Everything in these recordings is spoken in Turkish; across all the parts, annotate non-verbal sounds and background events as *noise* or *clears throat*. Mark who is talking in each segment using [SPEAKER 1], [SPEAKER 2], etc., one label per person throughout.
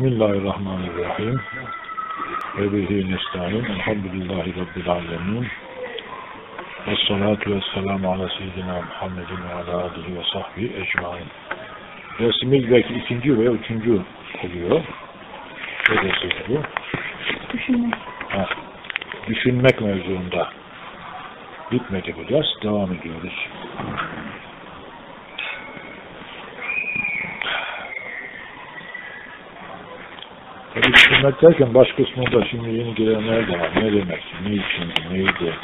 [SPEAKER 1] Bismillahirrahmanirrahim. Ve bihi nesta'in. Elhamdülillahi Rabbil alemin. Ve salatu ve selamu ala seyyidina Muhammedin ve ala alihi ve sahbihi ecmain. Dersimiz belki ikinci veya üçüncü oluyor. Ne dersimiz bu?
[SPEAKER 2] Düşünmek.
[SPEAKER 1] Ha, düşünmek mevzuunda bitmedi bu ders. Devam ediyoruz. Tabii düşünmek derken baş kısmında şimdi yeni gelenler de var. Ne demek? Ne için? Neydi?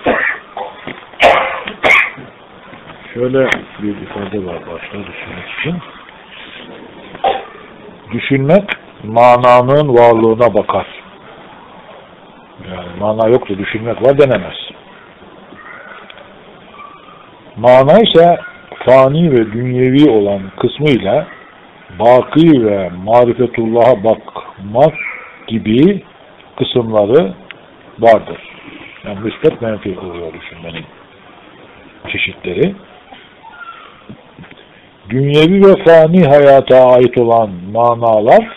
[SPEAKER 1] Şöyle bir ifade var başta düşünmek için. Düşünmek mananın varlığına bakar. Yani mana yoktu, düşünmek var denemez. Mana ise fani ve dünyevi olan kısmıyla baki ve marifetullah'a bakmak gibi kısımları vardır. Yani müsbet menfi oluyor düşünmenin çeşitleri. Dünyevi ve fani hayata ait olan manalar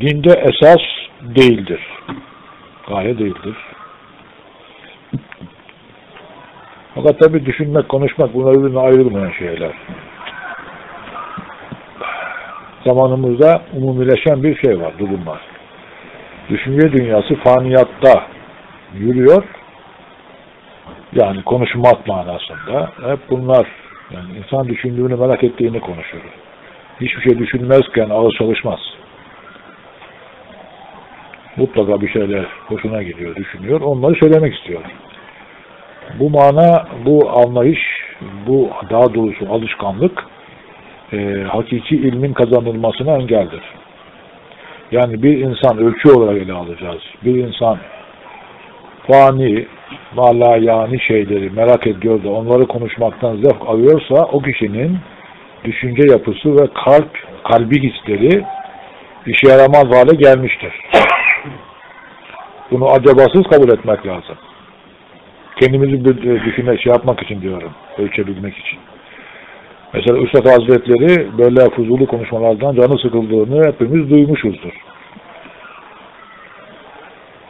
[SPEAKER 1] dinde esas değildir. Gaye değildir. Fakat tabi düşünmek, konuşmak bunlar birbirine ayrılmayan şeyler. Zamanımızda umumileşen bir şey var, durum var. Düşünce dünyası faniyatta yürüyor. Yani konuşmak manasında. Hep bunlar, yani insan düşündüğünü merak ettiğini konuşuyor. Hiçbir şey düşünmezken ağız çalışmaz mutlaka bir şeyler hoşuna gidiyor, düşünüyor. Onları söylemek istiyor. Bu mana, bu anlayış, bu daha doğrusu alışkanlık e, hakiki ilmin kazanılmasına engeldir. Yani bir insan ölçü olarak ele alacağız. Bir insan fani, yani şeyleri merak ediyor da onları konuşmaktan zevk alıyorsa o kişinin düşünce yapısı ve kalp, kalbi hisleri işe yaramaz hale gelmiştir. Bunu acabasız kabul etmek lazım. Kendimizi düşünmek, şey yapmak için diyorum. Ölçebilmek için. Mesela Üstad Hazretleri böyle fuzuli konuşmalardan canı sıkıldığını hepimiz duymuşuzdur.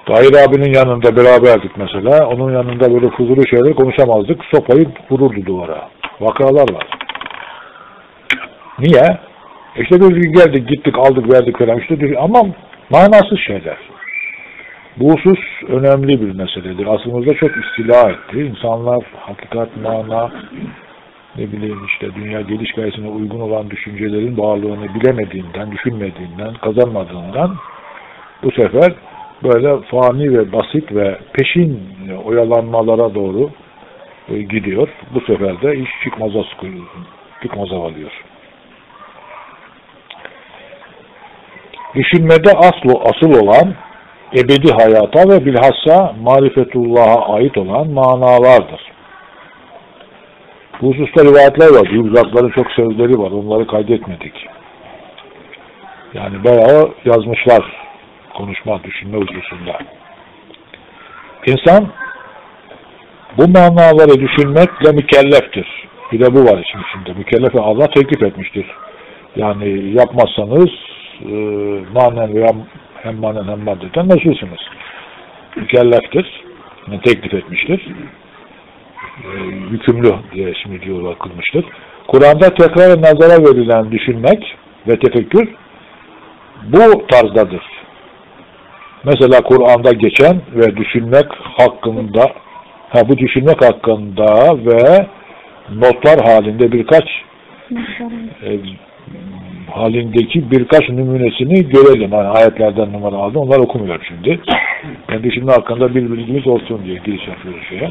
[SPEAKER 1] Tahir abinin yanında beraberdik mesela. Onun yanında böyle fuzuli şeyler konuşamazdık. Sopayı vururdu duvara. Vakalar var. Niye? İşte biz geldik, gittik, aldık, verdik falan. İşte ama manasız şeyler. Bu husus önemli bir meseledir. Aslımızda çok istila etti. İnsanlar hakikat, mana, ne bileyim işte dünya geliş gayesine uygun olan düşüncelerin bağlılığını bilemediğinden, düşünmediğinden, kazanmadığından bu sefer böyle fani ve basit ve peşin oyalanmalara doğru gidiyor. Bu sefer de iş çıkmaza çıkmaza alıyor. Düşünmede aslı asıl olan ebedi hayata ve bilhassa marifetullah'a ait olan manalardır. Bu hususta rivayetler var. Büyük çok sözleri var. Onları kaydetmedik. Yani bayağı yazmışlar konuşma, düşünme hususunda. İnsan bu manaları düşünmekle mükelleftir. Bir de bu var işin içinde. Mükellefe Allah teklif etmiştir. Yani yapmazsanız e, manen veya hem manen hem maddeten mesulsünüz. Mükelleftir. Yani teklif etmiştir. Yükümlü diye şimdi diyorlar kılmıştır. Kur'an'da tekrar nazara verilen düşünmek ve tefekkür bu tarzdadır. Mesela Kur'an'da geçen ve düşünmek hakkında ha bu düşünmek hakkında ve notlar halinde birkaç e, halindeki birkaç numunesini görelim. Hani ayetlerden numara aldı. Onlar okumuyor şimdi. Yani düşünme hakkında bir bilgimiz olsun diye giriş yapıyoruz şeye.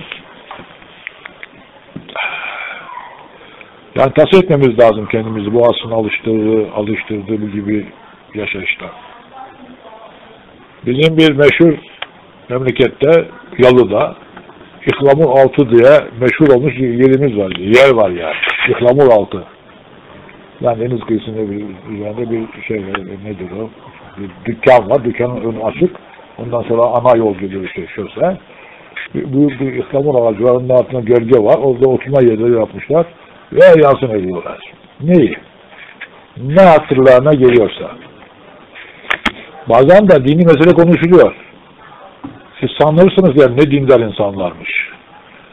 [SPEAKER 1] Yani tasvir etmemiz lazım kendimizi bu aslında alıştırdığı, alıştırdığı gibi yaşayışta. Bizim bir meşhur memlekette, Yalı'da İhlamur altı diye meşhur olmuş yerimiz var. Yer var yani. İhlamur altı. Yani deniz kıyısında bir üzerinde bir şey nedir o? Bir dükkan var. Dükkanın önü açık. Ondan sonra ana yol geliyor işte şose. Büyük bir İhlamur ağacı altında gölge var. Orada oturma yerleri yapmışlar. Ve yansın ediyorlar. Neyi? Ne hatırlarına geliyorsa. Bazen de dini mesele konuşuluyor. Siz sanırsınız ya ne dindar insanlarmış.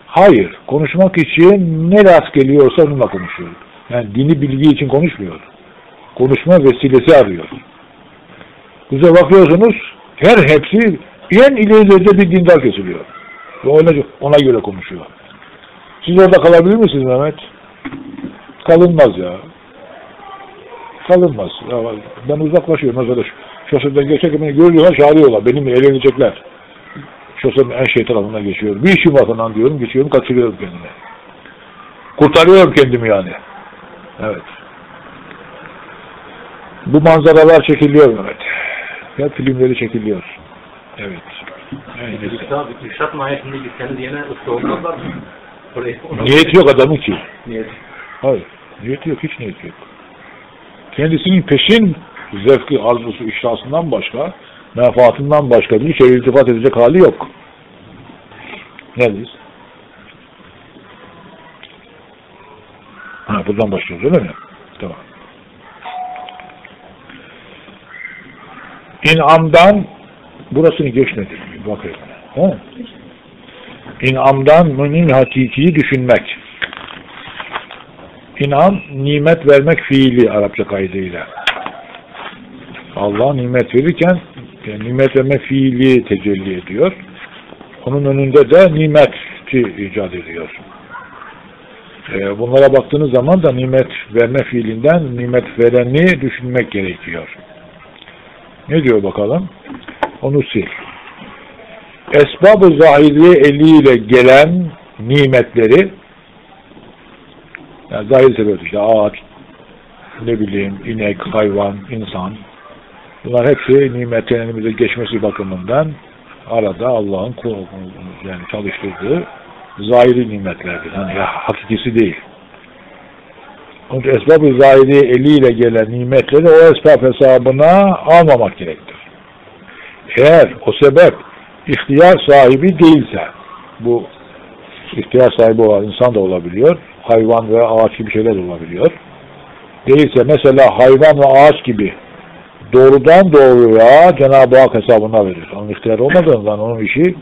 [SPEAKER 1] Hayır. Konuşmak için ne rast geliyorsa onunla konuşuyor. Yani dini bilgi için konuşmuyor. Konuşma vesilesi arıyor. Bize bakıyorsunuz her hepsi en ileride bir dindar kesiliyor. Ve ona göre konuşuyor. Siz orada kalabilir misiniz Mehmet? Kalınmaz ya. Kalınmaz. Ya ben uzaklaşıyorum. Mesela şoseden geçerken beni görüyorlar, çağırıyorlar. Benimle eğlenecekler. Şosenin en şey tarafından geçiyorum. Bir işim var falan diyorum, geçiyorum, kaçırıyorum kendimi. Kurtarıyorum kendimi yani. Evet. Bu manzaralar çekiliyor Mehmet. Ya filmleri çekiliyor. Evet.
[SPEAKER 2] Yani Üstad, mahiyetinde gitseniz yine usta olmazlar mı? Orayı-
[SPEAKER 1] Niyeti yok adamın ki.
[SPEAKER 2] Niyet.
[SPEAKER 1] Hayır. Niyeti yok. Hiç niyeti yok. Kendisinin peşin zevki, arzusu, iştahsından başka, menfaatından başka bir şey iltifat edecek hali yok. Neredeyiz? Ha, buradan başlıyoruz öyle mi? Tamam. İn'amdan burasını geçmedik. Bakayım. Ha? İn'amdan mümin hakikiyi düşünmek. İn'am nimet vermek fiili Arapça kaydıyla. Allah nimet verirken yani nimet verme fiili tecelli ediyor. Onun önünde de nimeti icat ediyor. Ee, bunlara baktığınız zaman da nimet verme fiilinden nimet vereni düşünmek gerekiyor. Ne diyor bakalım? Onu sil. Esbab-ı zahiri eliyle gelen nimetleri yani zahir sebep işte ağaç, ne bileyim inek, hayvan, insan bunlar hepsi nimetin elimize geçmesi bakımından arada Allah'ın yani çalıştırdığı zahiri nimetlerdir. Yani ya, hakikisi değil. Onun için esbab-ı zahiri eliyle gelen nimetleri o esbab hesabına almamak gerektir. Eğer o sebep ihtiyar sahibi değilse bu ihtiyar sahibi olan insan da olabiliyor, hayvan ve ağaç gibi şeyler de olabiliyor. Değilse mesela hayvan ve ağaç gibi doğrudan doğruya Cenab-ı Hak hesabına verir. Onun ihtiyar olmadığından onun işi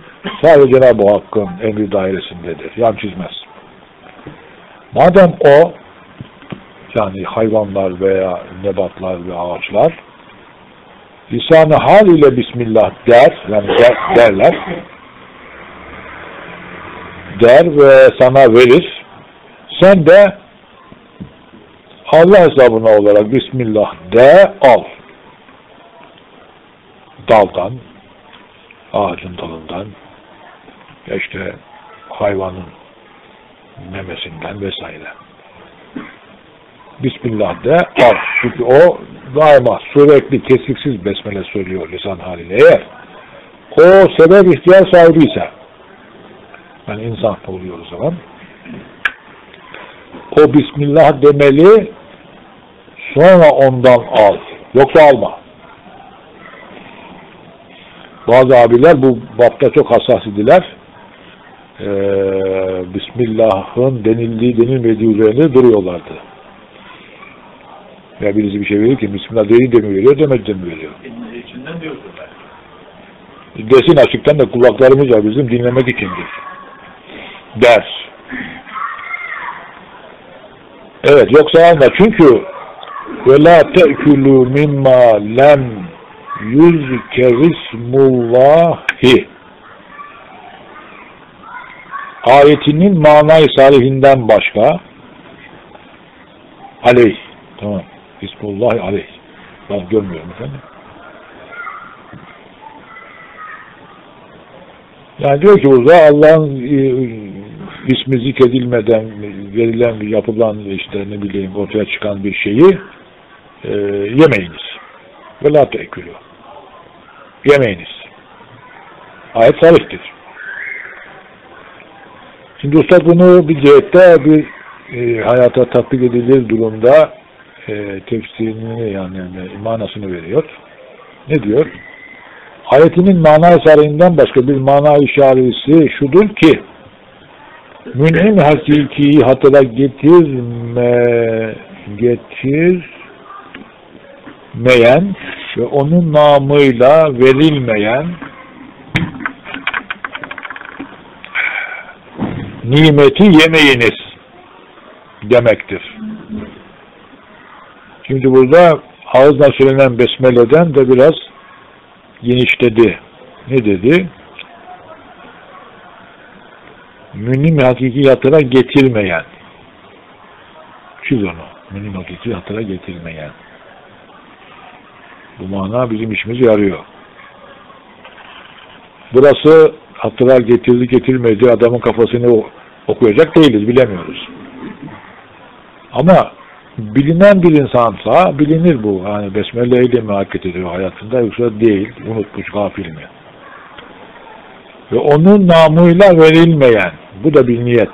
[SPEAKER 1] sadece Cenab-ı Hakk'ın emri dairesindedir. Yan çizmez. Madem o yani hayvanlar veya nebatlar ve ağaçlar lisan-ı hal ile Bismillah der, yani der, derler der ve sana verir. Sen de Allah hesabına olarak Bismillah de al. Daldan, ağacın dalından, işte hayvanın memesinden vesaire. Bismillah de al. Çünkü o daima sürekli kesiksiz besmele söylüyor lisan haliyle. Eğer o sebep ihtiyar sahibi ise yani insan oluyor o zaman o Bismillah demeli sonra ondan al. Yoksa alma. Bazı abiler bu bapta çok hassas idiler. Ee, Bismillah'ın denildiği denilmediği üzerinde duruyorlardı. Ya birisi bir şey verir ki Bismillah değil de mi veriyor demedi de mi veriyor?
[SPEAKER 2] İçinden diyorsun ben.
[SPEAKER 1] Desin açıktan da kulaklarımız var bizim dinlemek içindir. Ders. Evet yoksa alma çünkü ve la te'külü mimma lem yüzkerismullahi ayetinin manayı salihinden başka aleyh tamam Bismillahi aleyh ben görmüyorum efendim yani diyor ki burada Allah'ın e, ismi zikredilmeden verilen, yapılan işte ne bileyim ortaya çıkan bir şeyi e, yemeyiniz. Ve la te'külü. Yemeyiniz. Ayet salihtir. Şimdi usta bunu bir cihette bir e, hayata tatbik edilir durumda e, tefsirini yani, yani manasını veriyor. Ne diyor? Ayetinin mana sarayından başka bir mana işareti şudur ki mün'im hakikiyi hatıra getirme getirmeyen ve onun namıyla verilmeyen nimeti yemeyiniz demektir. Şimdi burada ağızla söylenen besmeleden de biraz genişledi. Ne dedi? Münim hakiki hatıra getirmeyen. Çiz onu. Münim hakiki hatıra getirmeyen. Bu mana bizim işimize yarıyor. Burası hatıra getirdi getirmedi adamın kafasını okuyacak değiliz bilemiyoruz. Ama bilinen bir insansa bilinir bu. Yani besmele ile mi hareket ediyor hayatında yoksa değil. Unutmuş gafil mi? Ve onun namıyla verilmeyen bu da bir niyet.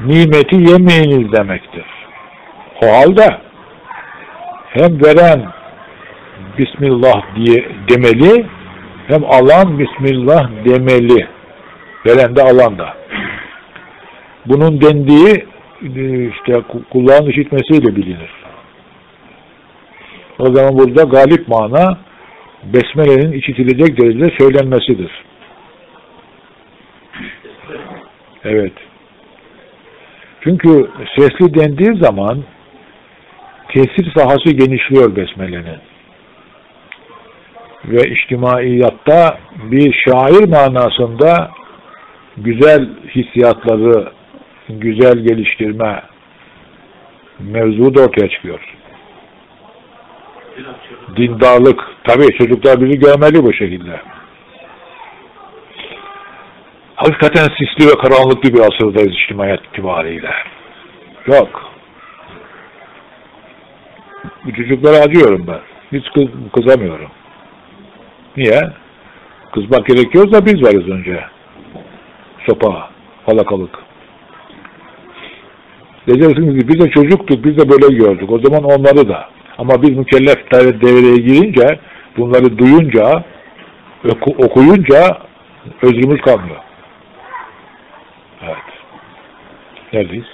[SPEAKER 1] Nimeti yemeyiniz demektir. O halde hem veren Bismillah diye demeli hem alan Bismillah demeli. Veren de alan da. Bunun dendiği işte kulağın işitmesiyle bilinir. O zaman burada galip mana besmelenin işitilecek derecede söylenmesidir. Evet. Çünkü sesli dendiği zaman tesir sahası genişliyor besmelenin. Ve içtimaiyatta bir şair manasında güzel hissiyatları güzel geliştirme mevzu da ortaya çıkıyor. Dindarlık. Tabii çocuklar bizi görmeli bu şekilde. Hakikaten sisli ve karanlıklı bir asırdayız içtimaiyet itibariyle. Yok. Bu çocuklara acıyorum ben. Hiç kız, kızamıyorum. Niye? Kızmak gerekiyorsa biz varız önce. Sopa, falakalık. Diyeceksiniz ki biz de çocuktuk, biz de böyle gördük. O zaman onları da. Ama biz mükellef devreye girince, bunları duyunca, oku, okuyunca özrümüz kalmıyor. Evet. Neredeyiz?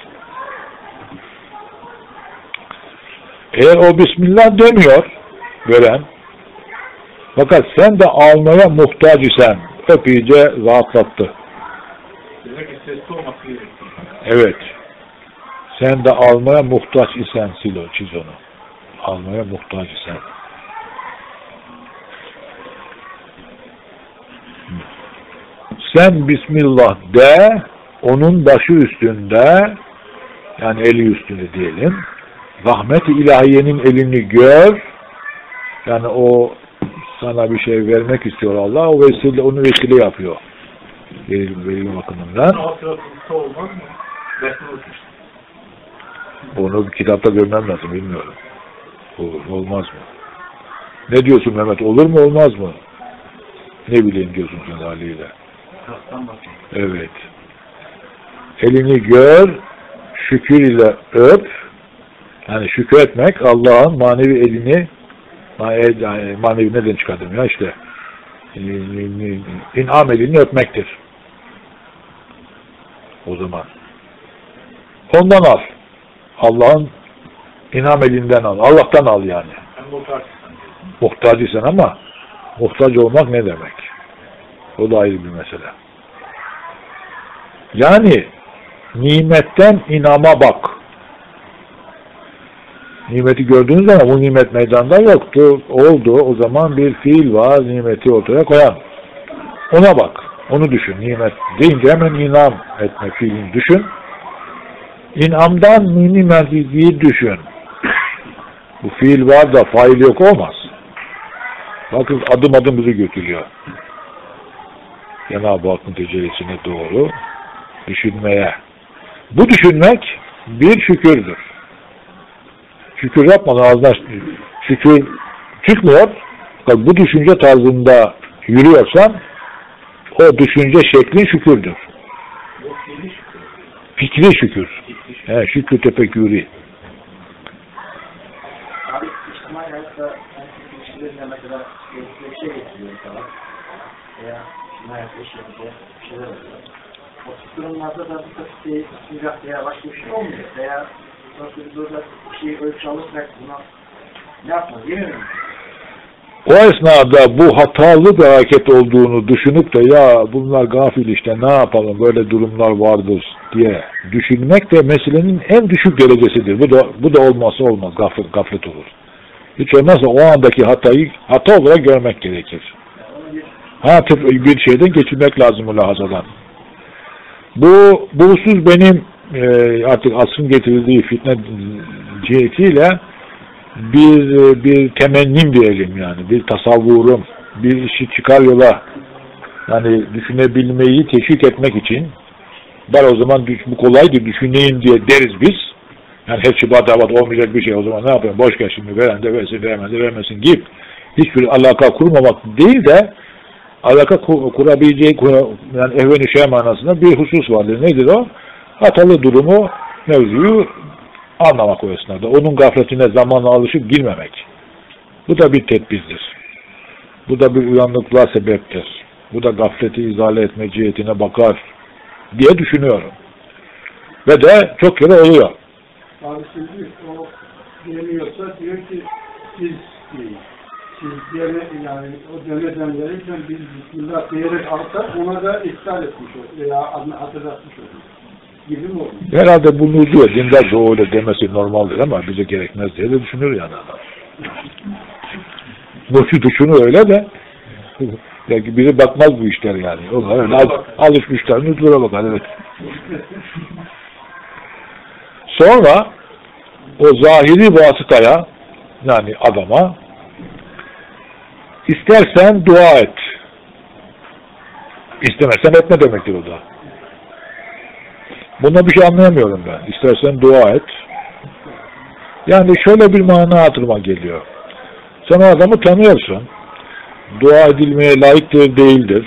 [SPEAKER 1] Eğer o Bismillah demiyor, veren, fakat sen de almaya muhtaç isen, rahatlattı.
[SPEAKER 2] Sesli olması gerekiyor.
[SPEAKER 1] Evet. Sen de almaya muhtaç isen sil o, çiz onu. Almaya muhtaç isen. Sen Bismillah de, onun başı üstünde, yani eli üstünde diyelim, rahmet-i ilahiyenin elini gör, yani o sana bir şey vermek istiyor Allah, o vesile, onu vesile yapıyor. Verilme, bakımından.
[SPEAKER 2] Hatıratlıkta olmaz mı?
[SPEAKER 1] Onu kitapta görmem lazım, bilmiyorum. Olur, olmaz mı? Ne diyorsun Mehmet, olur mu, olmaz mı? Ne bileyim diyorsun sen haliyle. Evet. Elini gör, şükür ile öp. Yani şükür etmek Allah'ın manevi elini yani manevi neden çıkardım ya işte inam elini öpmektir. O zaman. Ondan al. Allah'ın inam elinden al. Allah'tan al yani. Muhtacıysan ama muhtaç olmak ne demek? O da ayrı bir mesele. Yani nimetten inama bak. Nimeti gördüğünüz zaman bu nimet meydanda yoktu. Oldu. O zaman bir fiil var. Nimeti ortaya koyan. Ona bak. Onu düşün. Nimet deyince hemen inam etme fiilini düşün. İnamdan nimetliği düşün. Bu fiil var da fail yok olmaz. Bakın adım adım bizi götürüyor. Cenab-ı Hakk'ın tecellisine doğru düşünmeye. Bu düşünmek bir şükürdür. Şükür yapmadan ağzına şükür çıkmıyor. Bak bu düşünce tarzında yürüyorsan o düşünce şeklin şükürdür. Fikri şükür. He, şükür tefekkürü.
[SPEAKER 3] Abi içtimai hayatta ilişkilerinde mesela bir şey getiriyor falan. Veya içtimai hayatta iş yapınca bir şeyler oluyor. O durumlarda da bu tabii bismillah veya başka bir şey olmuyor. Veya nasıl bir durumda bir şeyi ölçü alırsak buna Ne yapmaz? Yemin ederim.
[SPEAKER 1] O esnada bu hatalı bir hareket olduğunu düşünüp de ya bunlar gafil işte ne yapalım böyle durumlar vardır diye düşünmek de meselenin en düşük derecesidir. Bu da, bu da olmazsa olmaz. Gaflet, gaflet olur. Hiç olmazsa o andaki hatayı hata olarak görmek gerekir. Ha bir şeyden geçirmek lazım mülahazadan. Bu, bu husus benim e, artık asrın getirildiği fitne cihetiyle bir bir temennim diyelim yani bir tasavvurum bir işi çıkar yola yani düşünebilmeyi teşvik etmek için ben o zaman bu kolaydır düşüneyim diye deriz biz yani hepsi batabat olmayacak bir şey o zaman ne yapayım boş ver şimdi veren de versin vermez de vermesin gibi hiçbir alaka kurmamak değil de alaka ku- kurabileceği kura- yani evveni şey manasında bir husus vardır. Nedir o? Hatalı durumu, mevzuyu anlamak o esnada. Onun gafletine zamanla alışıp girmemek. Bu da bir tedbirdir. Bu da bir uyanıklığa sebeptir. Bu da gafleti izale etme cihetine bakar diye düşünüyorum. Ve de çok kere oluyor.
[SPEAKER 4] Abi şimdi o diyemiyorsa diyor ki siz. Siz diyeme, yani o demeden verirken biz Bismillah diyerek alsak ona da iptal etmiş olur veya hatırlatmış olur. Gibi mi olur?
[SPEAKER 1] Herhalde bunu diyor. Dindar da öyle demesi normaldir ama bize gerekmez diye de düşünür yani adam. Boşu düşünür öyle de *laughs* yani biri bakmaz bu işler yani. Onlar öyle al, alışmışlar. Nüzura bakar evet. Sonra o zahiri vasıtaya yani adama istersen dua et. İstemezsen etme demektir o da. Buna bir şey anlayamıyorum ben. İstersen dua et. Yani şöyle bir mana hatırıma geliyor. Sen o adamı tanıyorsun. Dua edilmeye layıktır değildir.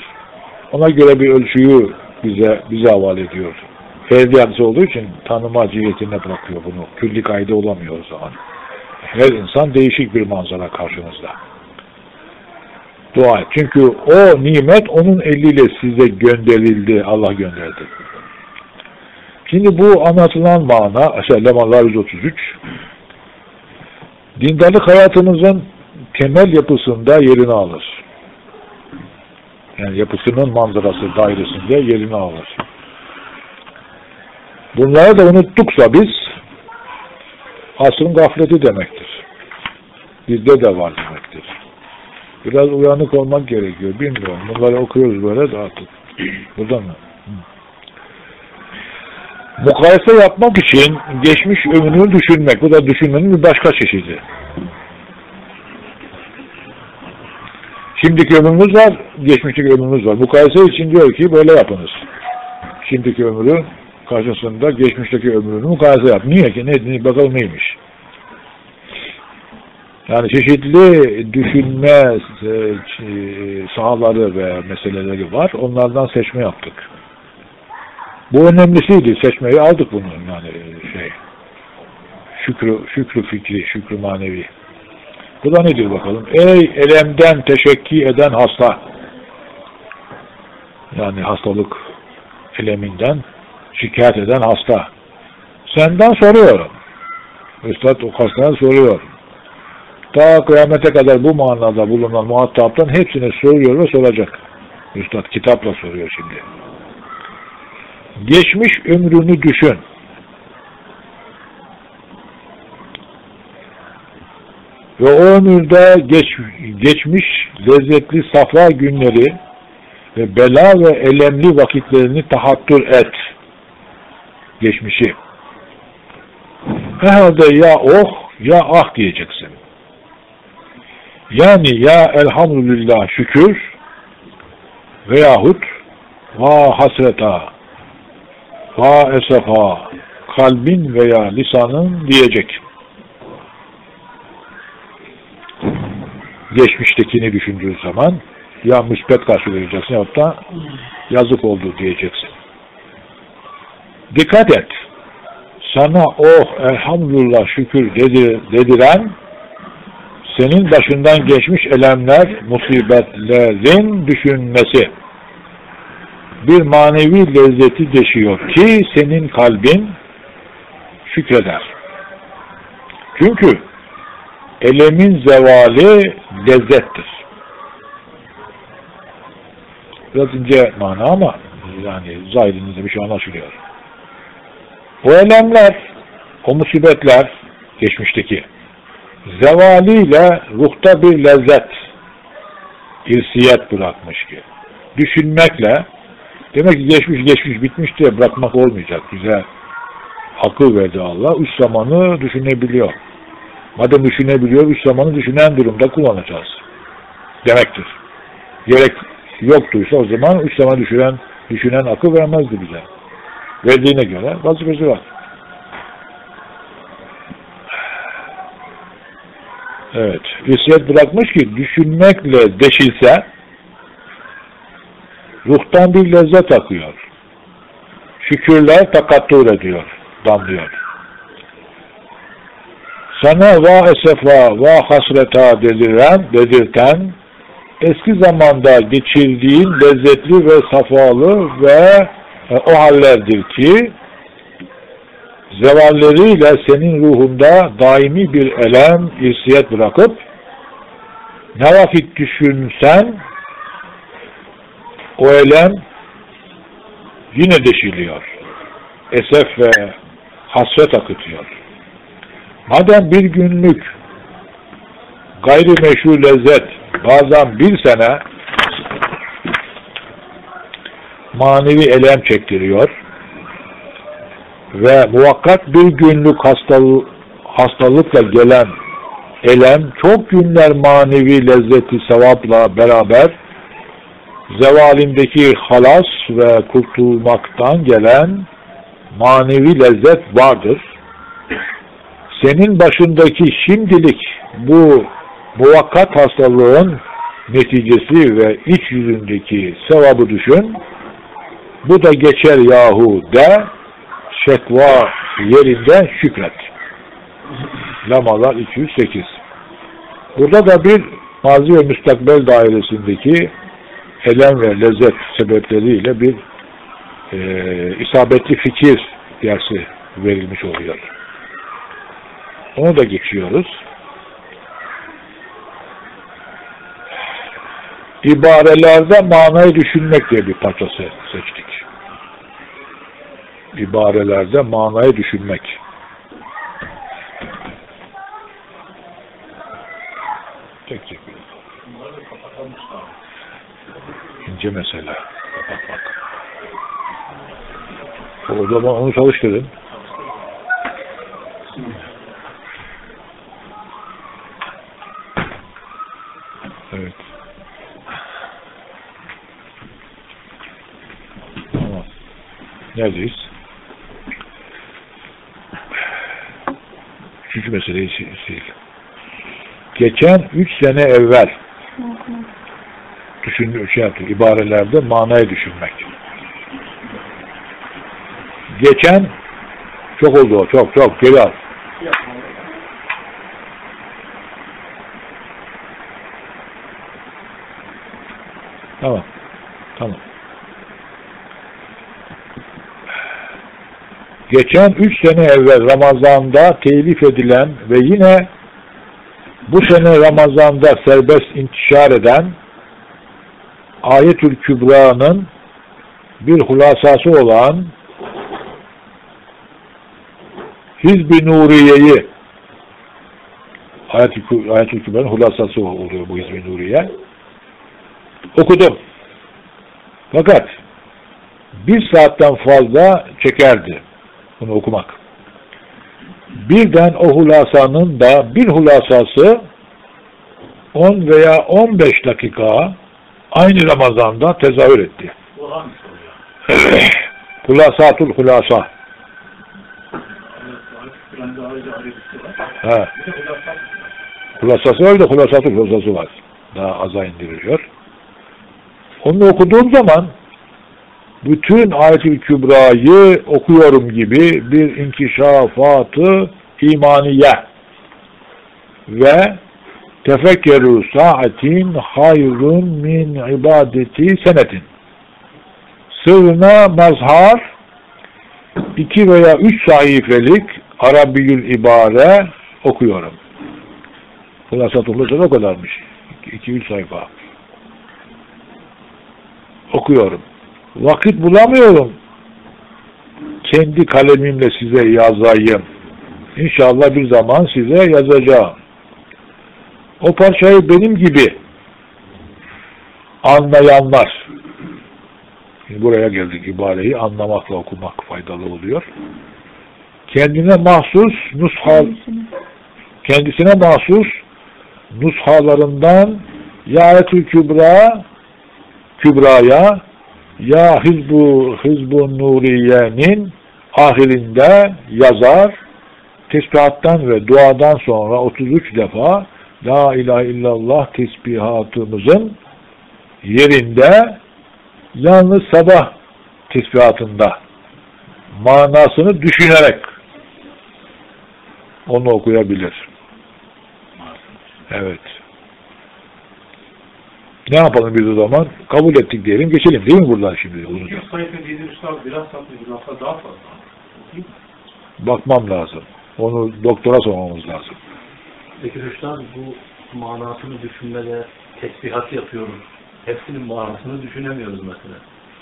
[SPEAKER 1] Ona göre bir ölçüyü bize bize havale ediyor. Hadise olduğu için tanıma cihetine bırakıyor bunu. Külli kaydı olamıyor o zaman. Her insan değişik bir manzara karşınızda. Dua et. Çünkü o nimet onun eliyle size gönderildi. Allah gönderdi. Şimdi bu anlatılan mana, mesela Lemanlar 133, dindarlık hayatımızın temel yapısında yerini alır. Yani yapısının manzarası dairesinde yerini alır. Bunları da unuttuksa biz asrın gafleti demektir. Bizde de var demektir. Biraz uyanık olmak gerekiyor. Bilmiyorum. Bunları okuyoruz böyle artık. Burada mı? Mukayese yapmak için geçmiş ömrünü düşünmek. Bu da düşünmenin bir başka çeşidi. Şimdiki ömrümüz var, geçmişteki ömrümüz var. Mukayese için diyor ki böyle yapınız. Şimdiki ömrü karşısında geçmişteki ömrünü mukayese yap. Niye ki? Ne, bakalım neymiş? Yani çeşitli düşünme e, sahaları ve meseleleri var. Onlardan seçme yaptık. Bu önemlisiydi. Seçmeyi aldık bunu yani şey. Şükrü, şükrü fikri, şükrü manevi. Bu da nedir bakalım? Ey elemden teşekki eden hasta. Yani hastalık eleminden şikayet eden hasta. Senden soruyorum. Üstad o hastadan soruyor. Ta kıyamete kadar bu manada bulunan muhataptan hepsine soruyor ve soracak. Üstad kitapla soruyor şimdi. Geçmiş ömrünü düşün. Ve o ömürde geç, geçmiş lezzetli safa günleri ve bela ve elemli vakitlerini tahattür et. Geçmişi. Herhalde ya oh ya ah diyeceksin. Yani ya elhamdülillah şükür veyahut va hasreta va esefa kalbin veya lisanın diyecek. Geçmiştekini düşündüğün zaman ya müspet karşılayacaksın ya da yazık oldu diyeceksin. Dikkat et. Sana oh elhamdülillah şükür dedi, dediren senin başından geçmiş elemler, musibetlerin düşünmesi bir manevi lezzeti deşiyor ki senin kalbin şükreder. Çünkü elemin zevali lezzettir. Biraz ince mana ama yani zahirinizde bir şey anlaşılıyor. O elemler, o musibetler geçmişteki zevaliyle ruhta bir lezzet, irsiyet bırakmış ki. Düşünmekle demek ki geçmiş geçmiş bitmiş diye bırakmak olmayacak. Bize akıl verdi Allah. Üç zamanı düşünebiliyor. Madem düşünebiliyor, üç zamanı düşünen durumda kullanacağız. Demektir. Gerek yoktuysa o zaman üç zaman düşünen, düşünen akıl vermezdi bize. Verdiğine göre vazifesi var. Evet. İsret bırakmış ki düşünmekle deşilse ruhtan bir lezzet akıyor. Şükürler takattur ediyor, damlıyor. Sana va esefa, va hasreta dediren, dedirten eski zamanda geçirdiğin lezzetli ve safalı ve e, o hallerdir ki zevalleriyle senin ruhunda daimi bir elem, irsiyet bırakıp ne vakit düşünsen o elem yine deşiliyor. Esef ve hasret akıtıyor. Madem bir günlük gayrimeşru lezzet bazen bir sene manevi elem çektiriyor ve muvakkat bir günlük hastalık, hastalıkla gelen elem çok günler manevi lezzeti sevapla beraber zevalindeki halas ve kurtulmaktan gelen manevi lezzet vardır. Senin başındaki şimdilik bu muvakkat hastalığın neticesi ve iç yüzündeki sevabı düşün. Bu da geçer yahu de şekva yerinde şükret. Lamalar 208. Burada da bir mazi ve müstakbel dairesindeki elem ve lezzet sebepleriyle bir e, isabetli fikir dersi verilmiş oluyor. Onu da geçiyoruz. İbarelerde manayı düşünmek diye bir parçası seçtik. İbarelerde manayı düşünmek. Tek tek bir. İnce mesele. Kapatmak. O zaman onu çalıştırın. Evet. Tamam. Neredeyiz? Üçüncü meseleyi sil. Geçen üç sene evvel düşün, şey yaptı, ibarelerde manayı düşünmek. Geçen çok oldu çok çok geri. Tamam. Tamam. Geçen üç sene evvel Ramazan'da telif edilen ve yine bu sene Ramazan'da serbest intişar eden Ayetül Kübra'nın bir hulasası olan Hizb-i Nuriye'yi Ayetül, Ayetül Kübra'nın hulasası oluyor bu Hizb-i Nuriye okudum. Fakat bir saatten fazla çekerdi bunu okumak. Birden o hulasanın da bir hulasası 10 veya 15 dakika aynı Ramazan'da tezahür etti. *clears throat* Hulasatul hulasa. Ha. Hulasası var bir de var. Daha aza indiriliyor. Onu okuduğum zaman bütün ayet-i kübrayı okuyorum gibi bir inkişafatı imaniye ve tefekkeru saatin hayrun min ibadeti senetin sırrına mazhar iki veya üç sahifelik Arabiyül ibare okuyorum. Hulasat olursa o kadarmış. 2-3 sayfa. Okuyorum. Vakit bulamıyorum. Kendi kalemimle size yazayım. İnşallah bir zaman size yazacağım. O parçayı benim gibi anlayanlar Şimdi buraya geldik ibareyi anlamakla okumak faydalı oluyor. Kendine mahsus nushal kendisine mahsus nushalarından ya Etül Kübra Kübra'ya ya Hizbu Hizbu Nuriye'nin ahirinde yazar tesbihattan ve duadan sonra 33 defa La ilahe illallah tesbihatımızın yerinde yalnız sabah tesbihatında manasını düşünerek onu okuyabilir. Evet. Ne yapalım biz o zaman? Kabul ettik diyelim, geçelim değil mi buradan şimdi? Uzunca.
[SPEAKER 2] 200 sayfa dediğin üstad biraz biraz daha fazla.
[SPEAKER 1] Bakmam lazım. Onu doktora sormamız lazım.
[SPEAKER 2] Peki üstad bu manasını düşünmede tesbihat yapıyoruz. Hepsinin manasını düşünemiyoruz mesela.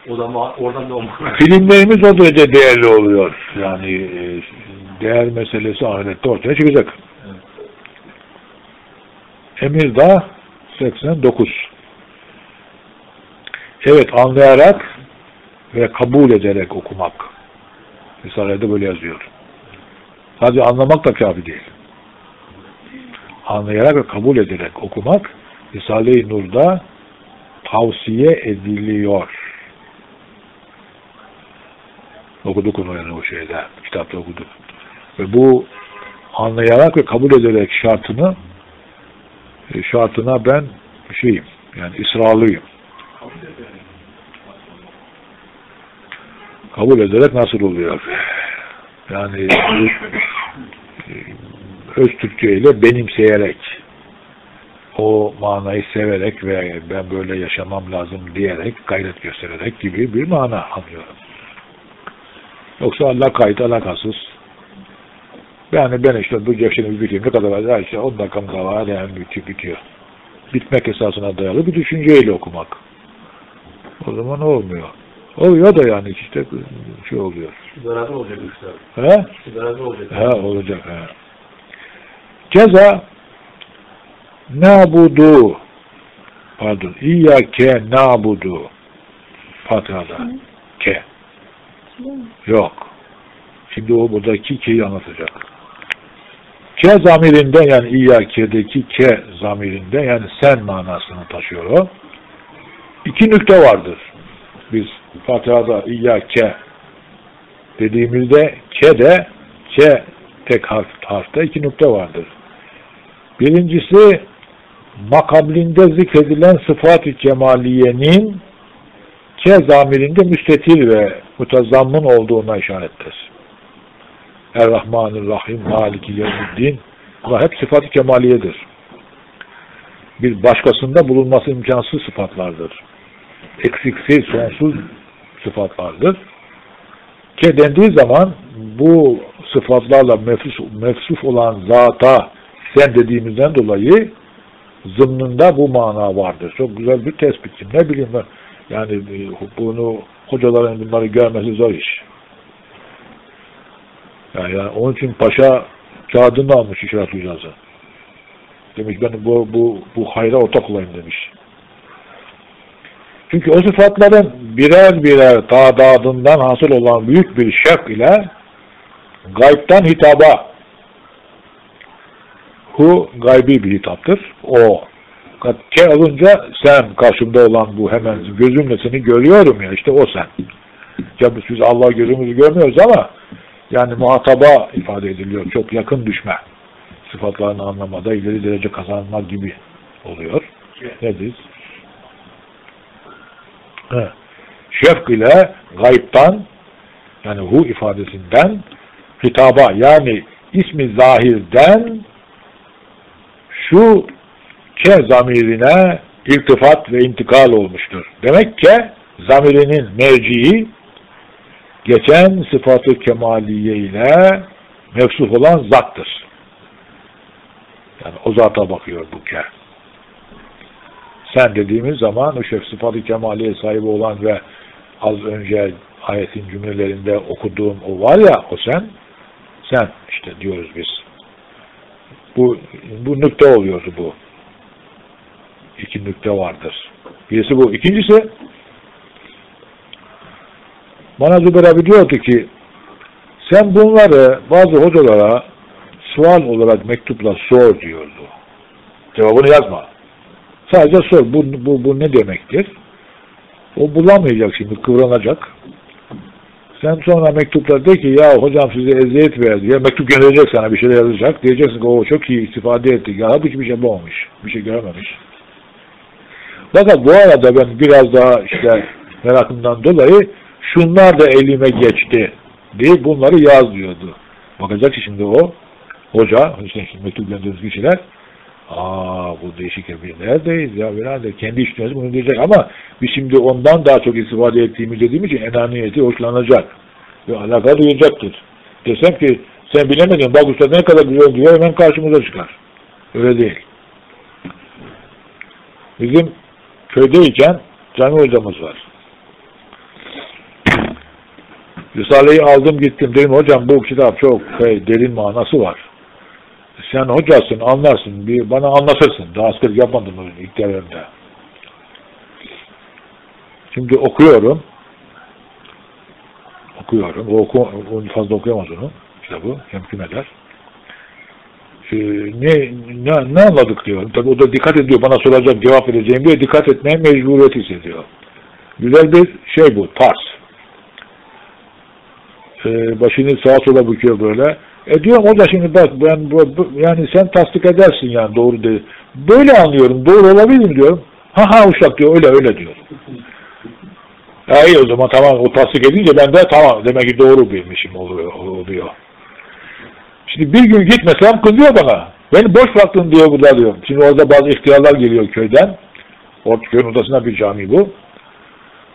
[SPEAKER 2] O da oradan da o.
[SPEAKER 1] Filmlerimiz o derece değerli oluyor. Yani e, değer meselesi ahirette ortaya çıkacak.
[SPEAKER 2] Evet.
[SPEAKER 1] Emirdağ 89 Evet anlayarak ve kabul ederek okumak. Risale'de böyle yazıyor. Sadece anlamak da kafi değil. Anlayarak ve kabul ederek okumak Risale-i Nur'da tavsiye ediliyor. Okuduk onu yani o şeyde, kitapta okuduk. Ve bu anlayarak ve kabul ederek şartını e, şartına ben şeyim, yani ısrarlıyım. Kabul ederek nasıl oluyor? Yani e, öz Türkçe ile benimseyerek o manayı severek ve ben böyle yaşamam lazım diyerek, gayret göstererek gibi bir mana anlıyorum. Yoksa lakayt, alakasız. Yani ben işte bu geçeni bitireyim. Ne kadar var? Ya işte 10 dakikam da var. Yani bitiyor, bitiyor. Bitmek esasına dayalı bir düşünceyle okumak. O zaman olmuyor. Oluyor da yani işte şey oluyor.
[SPEAKER 2] Beraber olacak üstad.
[SPEAKER 1] He?
[SPEAKER 2] Beraber olacak.
[SPEAKER 1] He olacak. He. Ceza nabudu pardon İyyâke nabudu Fatiha'da ke yok. Şimdi o buradaki ke'yi anlatacak. Ke zamirinden yani İyyâke'deki ke zamirinden yani sen manasını taşıyor o. İki nükte vardır. Biz Fatiha'da İyyâke dediğimizde ke de ke tek harf, harfte iki nokta vardır. Birincisi makablinde zikredilen sıfat-ı cemaliyenin ke zamirinde müstetir ve mutazammın olduğuna işarettir. Er-Rahmanir-Rahim, Maliki Yevmiddin bunlar hep sıfat-ı kemaliyedir. Bir başkasında bulunması imkansız sıfatlardır. Eksiksiz, sonsuz sıfatlardır. Ke dendiği zaman bu sıfatlarla mefsuf, mefsuf olan zata sen dediğimizden dolayı zımnında bu mana vardır. Çok güzel bir tespit. Ne bileyim ben yani bunu hocaların bunları görmesi zor iş. Yani, yani onun için paşa kağıdını almış işaret hocası. Demiş ben bu, bu, bu hayra ortak olayım demiş. Çünkü o sıfatların birer birer tadadından hasıl olan büyük bir şek ile gaybtan hitaba hu gaybi bir hitaptır. O ke olunca sen karşımda olan bu hemen gözümle seni görüyorum ya işte o sen. Ya biz Allah gözümüzü görmüyoruz ama yani muhataba ifade ediliyor. Çok yakın düşme. Sıfatlarını anlamada ileri derece kazanmak gibi oluyor. Nedir? He. Şefk ile gayiptan yani hu ifadesinden hitaba yani ismi zahirden şu ke zamirine iltifat ve intikal olmuştur. Demek ki zamirinin merciği geçen sıfatı kemaliye ile mevsuf olan zattır. Yani o zata bakıyor bu ke. Sen dediğimiz zaman o şef sıfatı kemaliye sahibi olan ve az önce ayetin cümlelerinde okuduğum o var ya o sen sen işte diyoruz biz. Bu bu nükte oluyordu bu. İki nükte vardır. Birisi bu. İkincisi bana Zübeyir abi diyordu ki sen bunları bazı hocalara sual olarak mektupla sor diyordu. Cevabını yazma. Sadece sor. Bu, bu, bu ne demektir? O bulamayacak şimdi. Kıvranacak. Sen sonra mektupla de ki ya hocam size eziyet verdi. Ya mektup gönderecek sana bir şey yazacak. Diyeceksin ki o çok iyi istifade etti. Ya hiçbir şey bulamamış. Bir şey görememiş. Fakat bu arada ben biraz daha işte merakımdan dolayı şunlar da elime geçti diye bunları yaz diyordu. Bakacak ki şimdi o hoca, işte mektup gönderdiğiniz kişiler aa bu değişik bir neredeyiz ya birader kendi işiniz bunu diyecek ama biz şimdi ondan daha çok istifade ettiğimiz dediğim için enaniyeti hoşlanacak ve alaka duyacaktır. Desem ki sen bilemedin bak usta ne kadar güzel diyor hemen karşımıza çıkar. Öyle değil. Bizim köydeyken cami hocamız var. Risale'yi aldım gittim dedim hocam bu kitap çok şey, derin manası var. Sen hocasın anlarsın bir bana anlatırsın. Daha askerlik yapmadım ilk devremde. Şimdi okuyorum. Okuyorum. O oku, fazla okuyamaz onu. Kitabı. Hemkim eder. Ee, ne, ne, ne anladık diyorum. Tabii o da dikkat ediyor. Bana soracak cevap vereceğim diye dikkat etmeye mecburiyet hissediyor. Güzel bir şey bu. Tarz. Ee, başını sağa sola büküyor böyle. E diyorum hoca şimdi bak ben bu, bu, yani sen tasdik edersin yani doğru değil. Böyle anlıyorum. Doğru olabilir diyorum. Ha ha uşak diyor öyle öyle diyor. Ya iyi o zaman tamam o tasdik edince ben de tamam demek ki doğru bilmişim oluyor. oluyor. Şimdi bir gün gitmesem kızıyor bana. Beni boş bıraktın diyor burada diyor. Şimdi orada bazı ihtiyarlar geliyor köyden. Orta köyün odasında bir cami bu.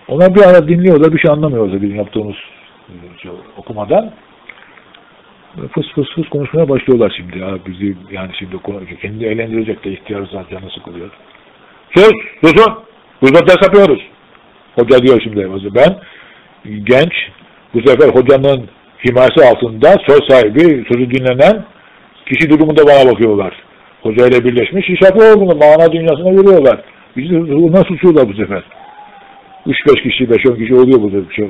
[SPEAKER 1] Onlar bir ara dinliyorlar bir şey anlamıyorlar bizim yaptığımız şey, okumadan fıs fıs fıs konuşmaya başlıyorlar şimdi. Ya bizi yani şimdi kendi eğlendirecek de ihtiyar canı sıkılıyor. Sus, susun. Burada ders yapıyoruz. Hoca diyor şimdi. Ben genç, bu sefer hocanın himayesi altında söz sahibi, sözü dinlenen kişi durumunda bana bakıyorlar. Hoca ile birleşmiş iş yapıyor bunu. Mana dünyasına yürüyorlar. Bizi nasıl tutuyorlar bu sefer. 3-5 kişi, 5-10 kişi oluyor burada bir şey,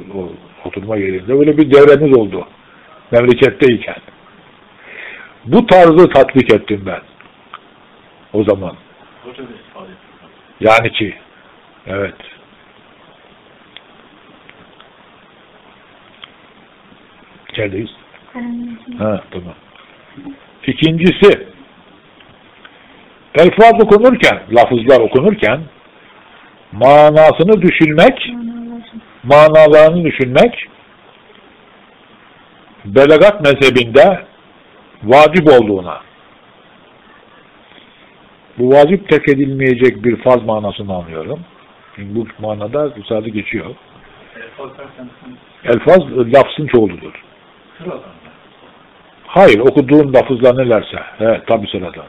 [SPEAKER 1] oturma yerinde. Böyle bir devremiz oldu memleketteyken. Bu tarzı tatbik ettim ben. O zaman. Yani ki evet. İçerideyiz. Ha, tamam. İkincisi elfaz okunurken, lafızlar okunurken manasını düşünmek manalarını düşünmek belagat mezhebinde vacip olduğuna bu vacip terk edilmeyecek bir faz manasını anlıyorum. Çünkü bu manada sadece geçiyor. Elfaz lafzın çoğuludur. Hayır, okuduğun lafızlar nelerse. He, tabi sıradan.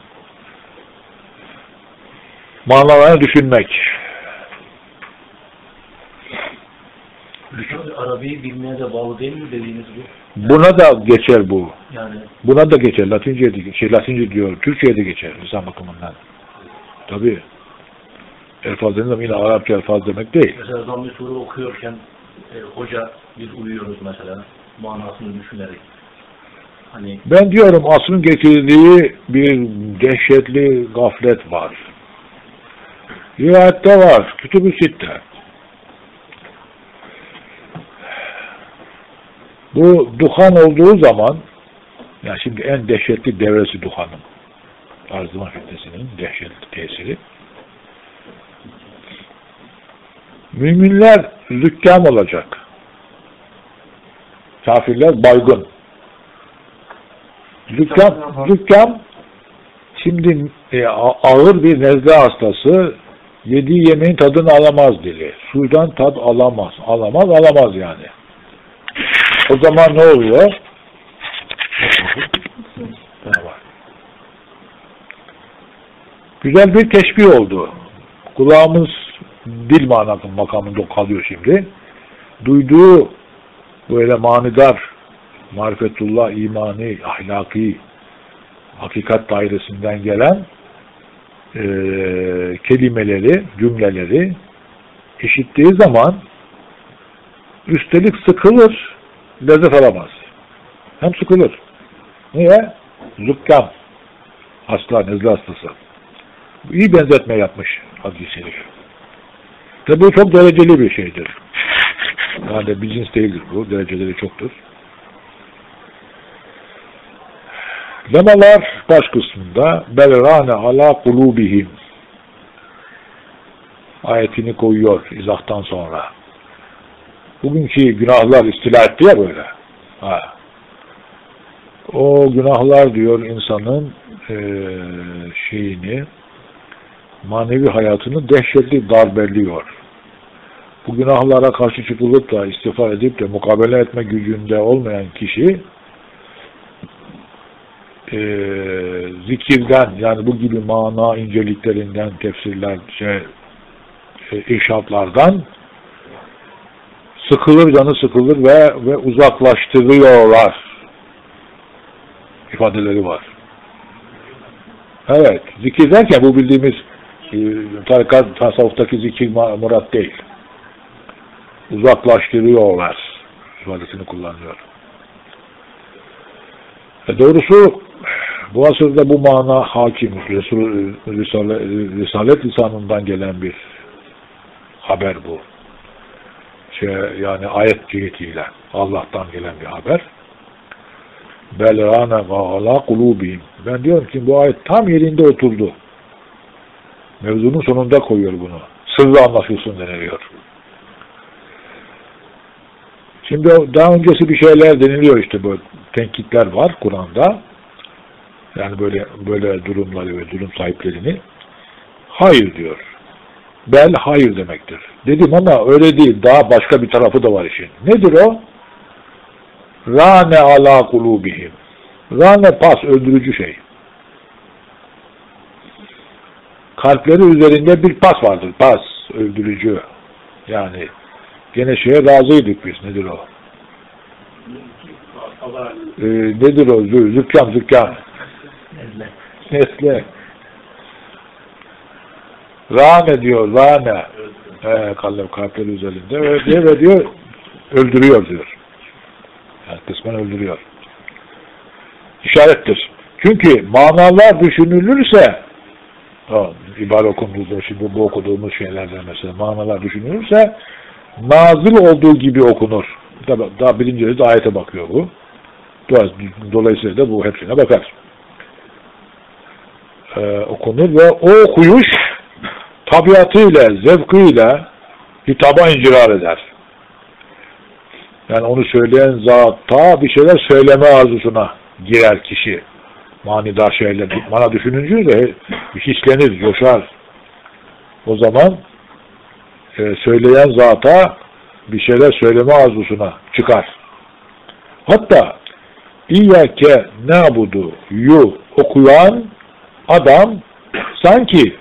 [SPEAKER 1] Manalarını düşünmek.
[SPEAKER 2] Arabiyi bilmeye de bağlı değil mi dediğiniz bu?
[SPEAKER 1] Buna da geçer bu.
[SPEAKER 2] Yani
[SPEAKER 1] Buna da geçer. Latince'ye de şey Latince diyor. Türkçe'ye de geçer lisan bakımından. Tabii. Elfaz dediğim yine Arapça elfaz demek değil.
[SPEAKER 2] mesela zamm-ı sure okuyorken e, hoca biz uyuyoruz mesela manasını düşünerek. Hani
[SPEAKER 1] Ben diyorum asrın getirdiği bir dehşetli gaflet var. Rivayette var. Kütüb-ü Sitte. Bu duhan olduğu zaman yani şimdi en dehşetli devresi duhanın. Arzıma fitnesinin dehşetli tesiri. Müminler zükkam olacak. Kafirler baygın. Zükkam, zükkam şimdi e, ağır bir nezle hastası yediği yemeğin tadını alamaz dili. Suydan tad alamaz. Alamaz, alamaz yani. O zaman ne oluyor? Güzel bir teşbih oldu. Kulağımız dil manası makamında kalıyor şimdi. Duyduğu böyle manidar, marifetullah, imani, ahlaki, hakikat dairesinden gelen e, kelimeleri, cümleleri işittiği zaman üstelik sıkılır, lezzet alamaz. Hem sıkılır. Niye? Zukkan. Hasta, nezle hastası. İyi benzetme yapmış hadis-i şerif. Tabi bu çok dereceli bir şeydir. Yani bir cins değildir bu. Dereceleri çoktur. Lemalar baş kısmında belrane ala kulubihim ayetini koyuyor izahtan sonra. Bugünkü günahlar istila etti ya böyle. Ha. O günahlar diyor insanın e, şeyini manevi hayatını dehşetli darbeliyor. Bu günahlara karşı çıkılıp da istiğfar edip de mukabele etme gücünde olmayan kişi e, zikirden yani bu gibi mana inceliklerinden tefsirler şey, e, irşatlardan sıkılır canı sıkılır ve ve uzaklaştırıyorlar ifadeleri var. Evet, zikir derken bu bildiğimiz e, tarikat tasavvuftaki zikir murat değil. Uzaklaştırıyorlar ifadesini kullanıyor. E doğrusu bu asırda bu mana hakim. Resul, Risale, Risalet lisanından gelen bir haber bu. Şey, yani ayet cihetiyle Allah'tan gelen bir haber. Belrane ala kulubihim. Ben diyorum ki bu ayet tam yerinde oturdu. Mevzunun sonunda koyuyor bunu. Sırrı anlaşılsın deniliyor. Şimdi daha öncesi bir şeyler deniliyor işte böyle tenkitler var Kur'an'da. Yani böyle böyle durumları ve durum sahiplerini hayır diyor. Bel hayır demektir. Dedim ama öyle değil. Daha başka bir tarafı da var işin. Nedir o? Rane ala kulubihim. Rane pas, öldürücü şey. Kalpleri üzerinde bir pas vardır. Pas, öldürücü. Yani gene şeye razıydık biz. Nedir o? Ee, nedir o? Zükkan, zükkan. Nesle. Rane diyor, rane. Ee, kalpleri üzerinde. Ve diyor, ve diyor öldürüyor diyor. Yani kısmen öldürüyor. İşarettir. Çünkü manalar düşünülürse ibare okunduğunda şimdi bu okuduğumuz şeylerden mesela manalar düşünülürse nazil olduğu gibi okunur. Tabi daha birinci de ayete bakıyor bu. Dolayısıyla da bu hepsine bakar. Ee, okunur ve o okuyuş tabiatıyla, zevkıyla hitaba incirar eder. Yani onu söyleyen zata bir şeyler söyleme arzusuna girer kişi. Manidar şeyler. Bana düşününce de hislenir, coşar. O zaman e, söyleyen zata bir şeyler söyleme arzusuna çıkar. Hatta İyyâke nâbudu yu okuyan adam sanki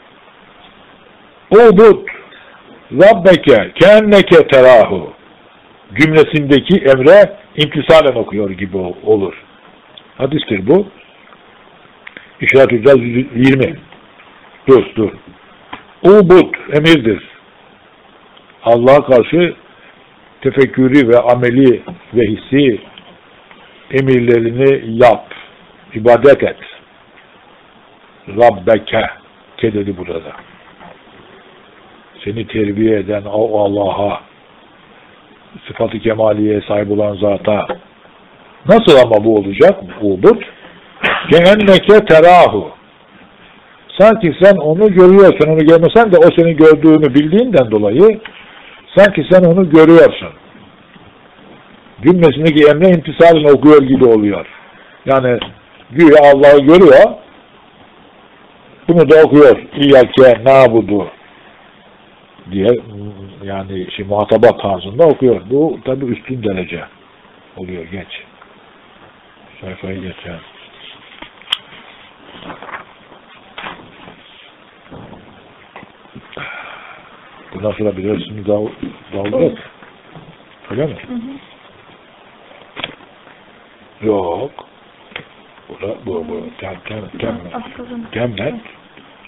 [SPEAKER 1] Ubud Rabbeke kenneke terahu cümlesindeki emre imtisalen okuyor gibi olur. Hadistir bu. İşaret Hüccaz 20. Dur, dur. Ubud emirdir. Allah'a karşı tefekkürü ve ameli ve hissi emirlerini yap. ibadet et. Rabbeke ke dedi burada. Seni terbiye eden o Allah'a sıfatı kemaliye sahip olan zata nasıl ama bu olacak? Ubud Cehenneke terahu. Sanki sen onu görüyorsun onu görmesen de o senin gördüğünü bildiğinden dolayı sanki sen onu görüyorsun. Cümlesindeki emre imtisalini okuyor gibi oluyor. Yani güya Allah'ı görüyor bunu da okuyor. İyyâke nâbudu diye yani şey, muhataba tarzında okuyor. Bu tabi üstün derece oluyor. Geç. Sayfayı geçer. Bundan sonra biliyorsunuz dal, daldık. Öyle mi?
[SPEAKER 5] Hı hı.
[SPEAKER 1] Yok. Bu, bu, bu. Tem, tem, tem, temlet.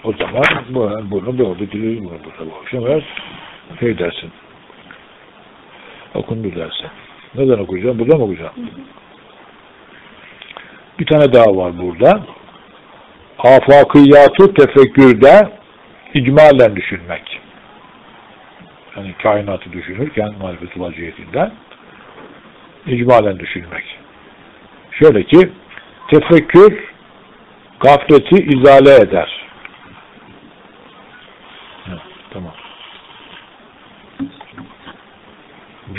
[SPEAKER 1] O zaman bu bunu böyle bitiririz bunu burada ver şey dersin. Okundu dersin. Neden okuyacağım? Burada mı okuyacağım? Bir tane daha var burada. Afakiyatı tefekkürde icmalen düşünmek. Yani kainatı düşünürken marifet vaziyetinden icmalen düşünmek. Şöyle ki tefekkür gafleti izale eder. Tamam.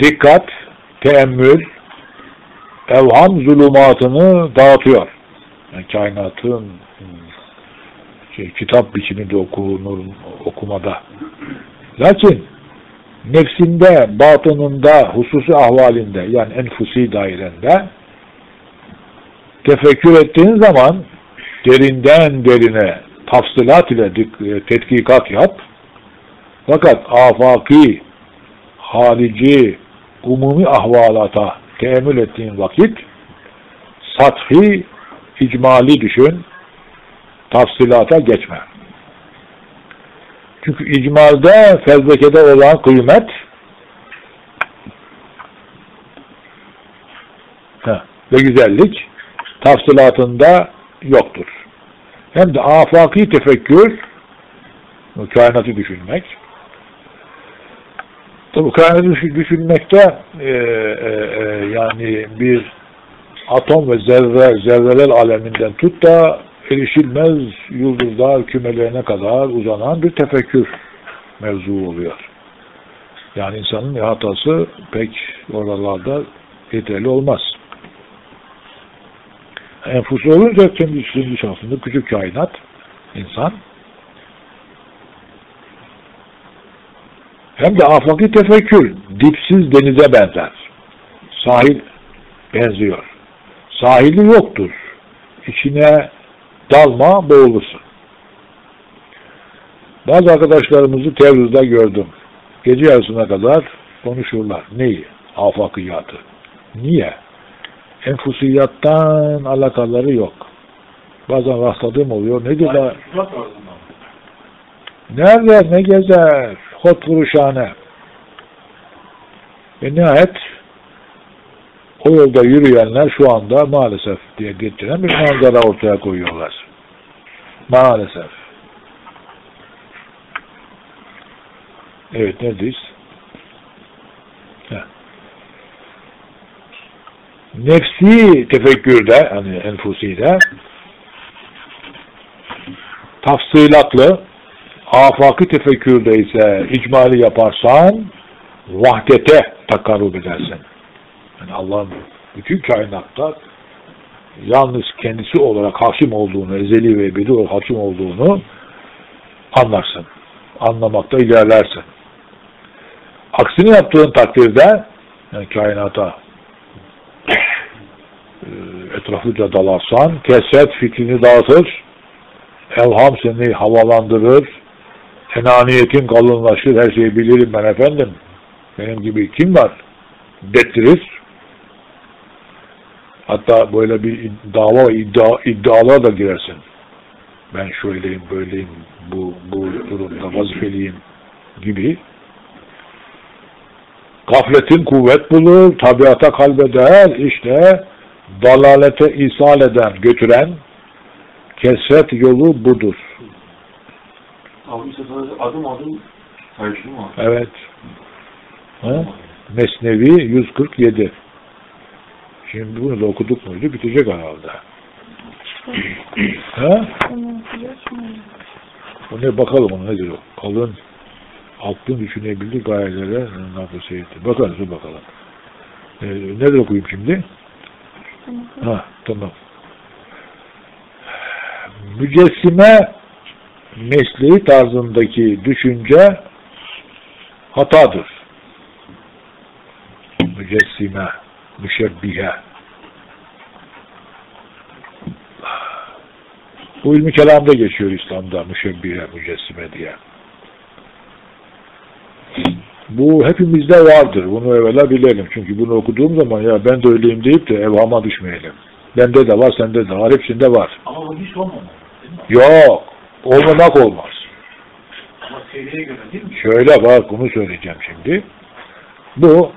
[SPEAKER 1] Dikkat, teemmül, evham zulümatını dağıtıyor. Yani kainatın şey, kitap biçiminde okunur, okumada. Lakin nefsinde, batınında, hususi ahvalinde yani enfusi dairende tefekkür ettiğin zaman derinden derine tafsilat ile dik- tetkikat yap. Fakat afaki, harici, umumi ahvalata teemmül ettiğin vakit sathi, icmali düşün, tafsilata geçme. Çünkü icmalde fezlekede olan kıymet ve güzellik tafsilatında yoktur. Hem de afaki tefekkür kainatı düşünmek tabi kainatı düşün- düşünmekte e, e, e, yani bir atom ve zerre, zerreler aleminden tut da erişilmez yıldızlar kümelerine kadar uzanan bir tefekkür mevzu oluyor. Yani insanın hatası pek oralarda yeterli olmaz. Enfus olunca kendi kendi şansında küçük kainat, insan hem de afaki tefekkür dipsiz denize benzer. Sahil benziyor. Sahili yoktur. İçine dalma boğulursun. Bazı arkadaşlarımızı Tevruz'da gördüm. Gece yarısına kadar konuşurlar. Neyi? Afakiyatı. Niye? Enfusiyattan alakaları yok. Bazen rastladığım oluyor. Nedir la? Nerede? Ne gezer? Hot vuruşhane. Ve nihayet o yolda yürüyenler şu anda maalesef diye getiren bir manzara ortaya koyuyorlar. Maalesef. Evet neredeyiz? Heh. Nefsi tefekkürde, hani enfuside tafsilatlı afaki tefekkürde ise icmali yaparsan vahdete takarrub edersin. Yani Allah'ın bütün kainatta yalnız kendisi olarak hakim olduğunu, ezeli ve ebedi olarak hakim olduğunu anlarsın. Anlamakta ilerlersin. Aksini yaptığın takdirde yani kainata etraflıca dalarsan kesret fikrini dağıtır elham seni havalandırır enaniyetin kalınlaşır her şeyi bilirim ben efendim. Benim gibi kim var? Dettirir hatta böyle bir dava iddia, iddialara da girersin. Ben şöyleyim böyleyim bu, bu durumda vazifeliyim gibi. Gafletin kuvvet bulur tabiata kalbeder işte dalalete ishal eden götüren kesret yolu budur
[SPEAKER 6] Abi işte sadece adım adım sayışım var.
[SPEAKER 1] evet ha? Mesnevi 147 şimdi bunu da okuduk muydu bitecek herhalde ha? O ne bakalım onu nedir o? Kalın aklın düşünebildiği gayelere nafasiyeti. Bakarız o bakalım. Ee, nedir okuyayım şimdi? Ha tamam. Mücessime mesleği tarzındaki düşünce hatadır. Mücessime, müşebbihe. Bu ilmi kelamda geçiyor İslam'da müşebbihe, mücessime diye. Bu hepimizde vardır. Bunu evvela bilelim. Çünkü bunu okuduğum zaman ya ben de öyleyim deyip de evhama düşmeyelim. Bende de var, sende de var, hepsinde var.
[SPEAKER 2] Ama bu hiç olmamalı.
[SPEAKER 1] Yok, olmamak olmaz.
[SPEAKER 2] Ama seviyeye göre değil mi?
[SPEAKER 1] Şöyle bak, bunu söyleyeceğim şimdi. Bu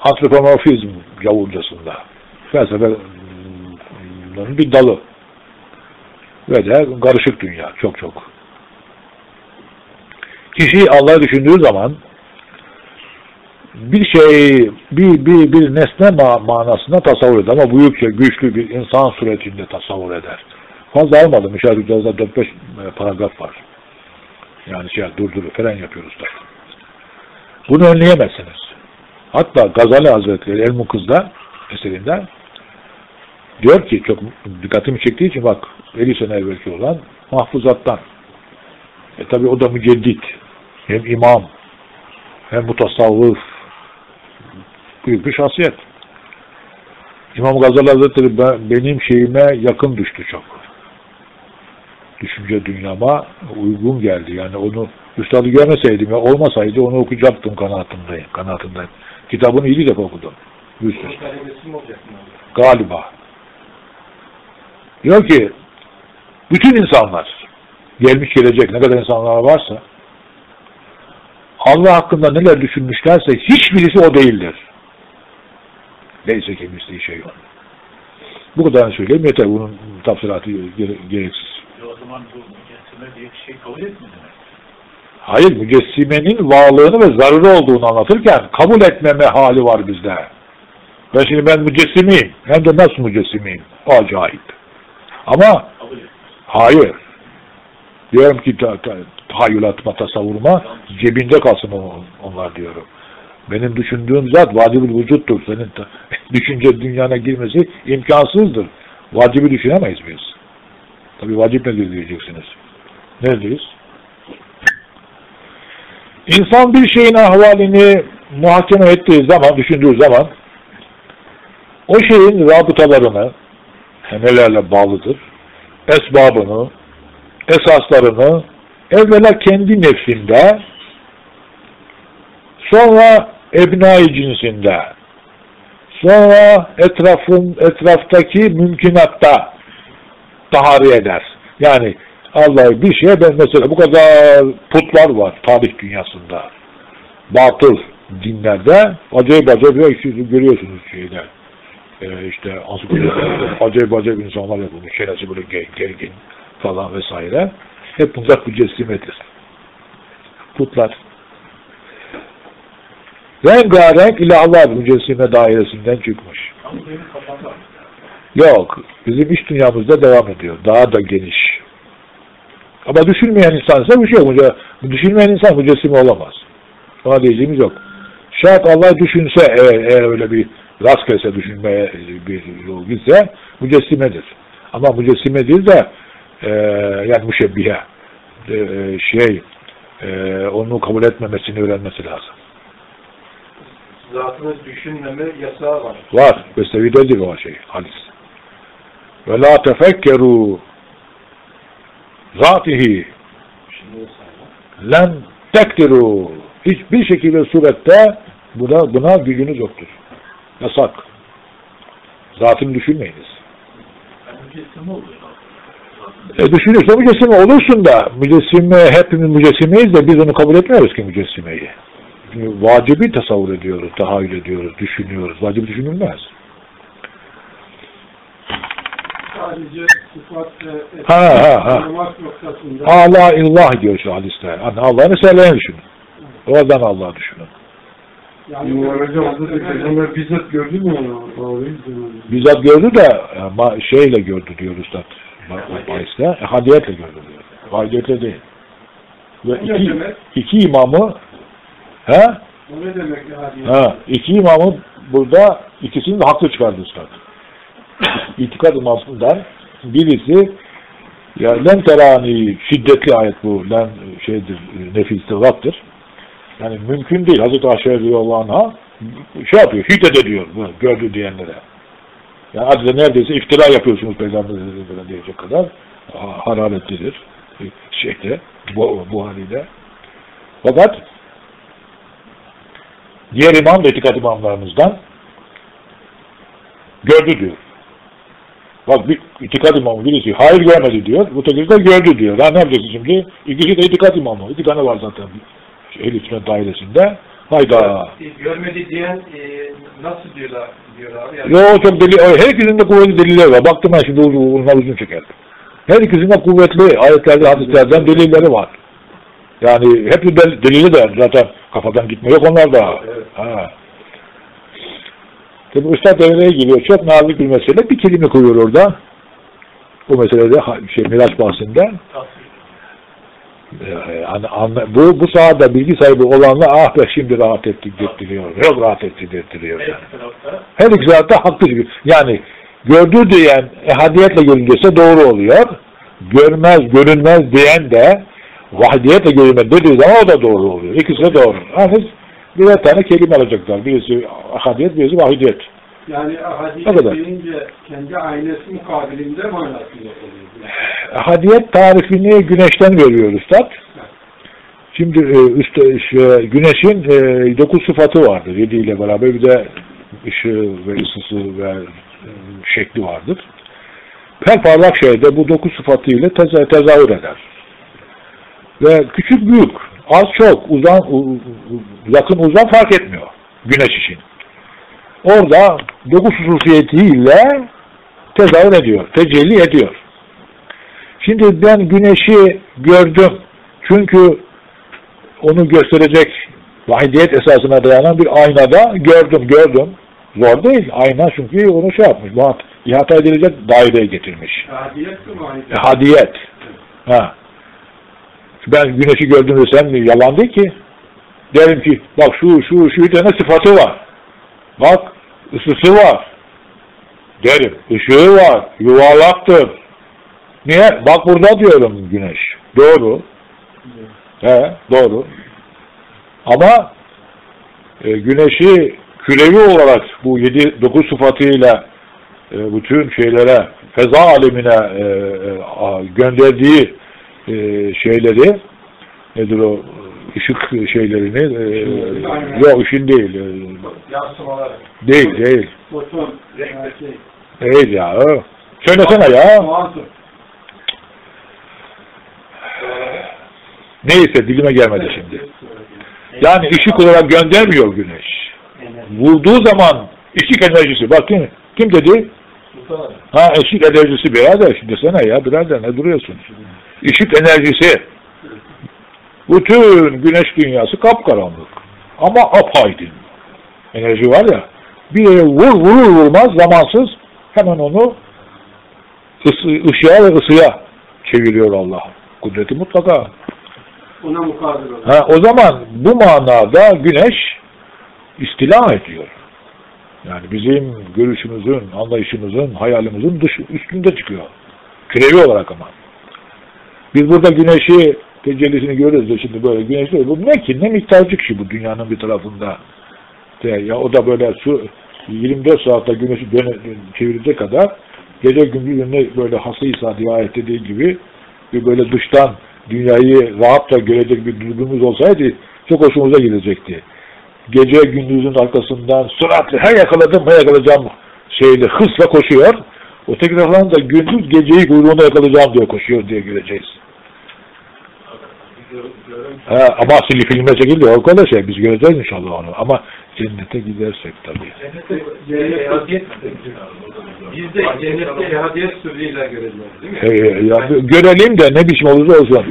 [SPEAKER 1] antropomorfizm yavuncasında. Felsefenin bir dalı. Ve de karışık dünya, çok çok. Kişi Allah'ı düşündüğü zaman bir şey, bir, bir, bir nesne ma manasında tasavvur eder ama büyükçe, güçlü bir insan suretinde tasavvur eder. Fazla almadım. İşaret Hücaz'da 4-5 e, paragraf var. Yani şey durduru, fren yapıyoruz da. Bunu önleyemezsiniz. Hatta Gazali Hazretleri El Mukız'da eserinde diyor ki çok dikkatimi çektiği için bak 50 sene evvelki olan mahfuzattan. E tabi o da müceddit. Hem imam hem mutasavvıf büyük bir şahsiyet. İmam Gazali Hazretleri ben- benim şeyime yakın düştü çok. Düşünce dünyama uygun geldi. Yani onu üstadı görmeseydim ya olmasaydı onu okuyacaktım kanaatindeyim. kanaatindeyim. Kitabını iyi defa okudum. Üst? Galiba. Diyor ki bütün insanlar gelmiş gelecek ne kadar insanlar varsa Allah hakkında neler düşünmüşlerse hiçbirisi o değildir. Neyse ki misli şey yok. Bu kadarını söyleyeyim yeter. Bunun tafsiratı gere- gereksiz.
[SPEAKER 2] O zaman bu mücessime diye bir şey kabul demek.
[SPEAKER 1] Hayır, mücessimenin varlığını ve zararı olduğunu anlatırken kabul etmeme hali var bizde. Ben şimdi ben mücessimiyim. Hem de nasıl mücessimiyim? Acayip. Ama hayır. Diyorum ki ta, ta, tahayyülatıma, tasavvuruma cebinde kalsın o- onlar diyorum. Benim düşündüğüm zat vacibül vücuttur. Senin ta- *laughs* düşünce dünyana girmesi imkansızdır. Vacibi düşünemeyiz biz. Tabi vacip nedir diyeceksiniz. Neredeyiz? İnsan bir şeyin ahvalini muhakeme ettiği zaman, düşündüğü zaman o şeyin rabıtalarını nelerle bağlıdır, esbabını, esaslarını evvela kendi nefsinde sonra ebnai cinsinde sonra etrafın etraftaki mümkünatta tahari eder. Yani Allah bir şeye ben mesela bu kadar putlar var tarih dünyasında. Batıl dinlerde acayip acayip işte görüyorsunuz şeyde. Ee, işte *coughs* acayip acayip insanlar yapılmış. Çenesi böyle ger- gergin falan vesaire. Hep bunlar mücessimedir. Putlar. Rengarenk ilahlar mücessime dairesinden çıkmış.
[SPEAKER 2] Ama
[SPEAKER 1] Yok. Bizim iç dünyamızda devam ediyor. Daha da geniş. Ama düşünmeyen insan ise bir şey yok. Müce- Düşünmeyen insan mücessime olamaz. Ona diyeceğimiz yok. Şayet Allah düşünse eğer, eğer öyle bir rastgele düşünmeye bir yol gitse mücessimedir. Ama mücessime değil de e, yani müşebbihe e, şey e, onu kabul etmemesini öğrenmesi lazım.
[SPEAKER 4] Zatını düşünmeme yasağı var.
[SPEAKER 1] Var. Besevidedir o şey. Hadis. Ve la tefekkeru zatihi len tekdiru hiçbir şekilde surette buna, buna gücünüz yoktur. Yasak. Zatını düşünmeyiniz. E düşünürse mücessime olursun da mücessime hepimiz mücessimeyiz de biz onu kabul etmiyoruz ki mücessimeyi. Çünkü vacibi tasavvur ediyoruz, tahayyül ediyoruz, düşünüyoruz. Vacibi düşünülmez.
[SPEAKER 4] Sadece sıfat ve
[SPEAKER 1] Ha, ha, ha.
[SPEAKER 4] noktasında
[SPEAKER 1] Allah illah diyor şu hadiste. Yani Allah'ın eserlerini düşünün. Oradan Allah'ı düşünün.
[SPEAKER 4] yani
[SPEAKER 6] Hocam Hazreti Peygamber bizzat gördü mü onu? Abi,
[SPEAKER 1] Bizzat gördü de e, ma- şeyle gördü diyor Üstad. Ba- Bahis'te. E, hadiyetle gördü diyor. Hadiyetle değil. Ve iki, iki imamı he?
[SPEAKER 4] o ne demek yani?
[SPEAKER 1] Ha, iki imamı burada ikisini de haklı çıkardı Üstad. *coughs* İtikad imamından birisi ya len terani şiddetli ayet bu. Len şeydir, e, nefi istirrattır. Yani mümkün değil. Hazreti Ayşe radıyallahu anh'a şey yapıyor, hiddet ediyor bunu gördü diyenlere. Yani adeta neredeyse iftira yapıyorsunuz Peygamber Efendimiz'e diyecek kadar ha- hararetlidir. Şeyde, bu, bu haliyle. Fakat Diğer imam da itikat imamlarımızdan gördü diyor. Bak bir itikat imamı birisi hayır görmedi diyor. Bu de gördü diyor. Ha ne yapacaksın şimdi? İkisi de itikat imamı. İki tane var zaten ehl sünnet dairesinde. Hayda.
[SPEAKER 2] Görmedi diyen e, nasıl diyorlar diyor abi? Yani,
[SPEAKER 1] Yo çok deli. Her ikisinde kuvvetli deliller var. Baktım ben şimdi bunlar uzun çeker. Her ikisinde kuvvetli ayetlerde, hadislerden delilleri var. Yani del, delili de zaten kafadan gitme yok onlar da.
[SPEAKER 2] Evet.
[SPEAKER 1] Ha. Tabi Üstad devreye giriyor. Çok nazik bir mesele. Bir kelime koyuyor orada. Bu meselede şey Miraç bahsinde. Ee, anla- bu, bu sahada bilgi sahibi olanla ah be şimdi rahat ettik dedirtiyor. Yok rahat ettik dedirtiyor. Yani. Her iki tarafta haklı gibi. Yani gördüğü diyen ehadiyetle görülürse doğru oluyor. Görmez, görünmez diyen de vahdiyetle görülmez dediği zaman o da doğru oluyor. İkisi de doğru. Yalnız birer tane kelime alacaklar. Birisi ahadiyet, birisi vahidiyet.
[SPEAKER 4] Yani ahadiyet deyince kendi aynesi mukabilinde manası yok oluyor.
[SPEAKER 1] Ahadiyet tarifini güneşten veriyor Üstad. Şimdi e, üstte, şey, güneşin e, dokuz sıfatı vardır. Yedi ile beraber bir de ışığı ve ısısı ve e, şekli vardır. Her parlak şey de bu dokuz sıfatı ile teza tezahür eder. Ve küçük büyük, az çok, uzan, yakın uzan fark etmiyor güneş için. Orada dokuz hususiyetiyle tezahür ediyor, tecelli ediyor. Şimdi ben güneşi gördüm. Çünkü onu gösterecek vahidiyet esasına dayanan bir aynada gördüm, gördüm. Zor değil. Ayna çünkü onu şey yapmış. muhat- ihata edilecek daireye getirmiş.
[SPEAKER 4] Ahadiyet mi
[SPEAKER 1] hadiyet. Ha. Ben güneşi gördüm desem yalan değil ki. Derim ki bak şu şu şu tane sıfatı var. Bak ısısı var. Derim. Işığı var. Yuvarlaktır. Niye? Bak burada diyorum güneş. Doğru. He, doğru. Ama e, güneşi kürevi olarak bu yedi dokuz sıfatıyla e, bütün şeylere feza alemine e, e, gönderdiği e, şeyleri nedir o ışık şeylerini e, yok ışın değil e, değil değil.
[SPEAKER 4] Şey.
[SPEAKER 1] değil ya ö. söylesene ya. Neyse dilime gelmedi şimdi. Yani ışık olarak göndermiyor güneş. Vurduğu zaman ışık enerjisi bak kim, kim dedi? Ha ışık enerjisi birader şimdi desene ya birader ne duruyorsun? Işık enerjisi bütün güneş dünyası kapkaranlık ama apaydın. Enerji var ya bir yere vur vurur vurmaz zamansız hemen onu ısı, ışığa ve ısıya çeviriyor Allah. Kudreti mutlaka.
[SPEAKER 4] Ona mukabil olur.
[SPEAKER 1] Ha, o zaman bu manada güneş istila ediyor. Yani bizim görüşümüzün, anlayışımızın, hayalimizin dış, üstünde çıkıyor. Kürevi olarak ama. Biz burada güneşi tecellisini görüyoruz da şimdi böyle güneş değil. Bu ne ki? Ne miktarcık şey bu dünyanın bir tarafında. De, ya o da böyle su 24 saatte güneşi döne, çevirecek kadar gece gündüz önüne böyle hasıysa diye ayet dediği gibi bir böyle dıştan dünyayı rahatça görecek bir duygumuz olsaydı çok hoşumuza gidecekti. Gece gündüzün arkasından süratle her yakaladım her yakalayacağım şeyle hızla koşuyor. Öteki taraftan da gündüz geceyi kuyruğuna yakalayacağım diye koşuyor diye göreceğiz. Ha, ama asili filme çekildi o kadar şey biz göreceğiz inşallah onu ama cennete gidersek tabii.
[SPEAKER 2] Cennette ehadiyet biz de cennette ehadiyet sürüyle göreceğiz değil mi?
[SPEAKER 1] Ee, ya, görelim de ne biçim olursa olsun.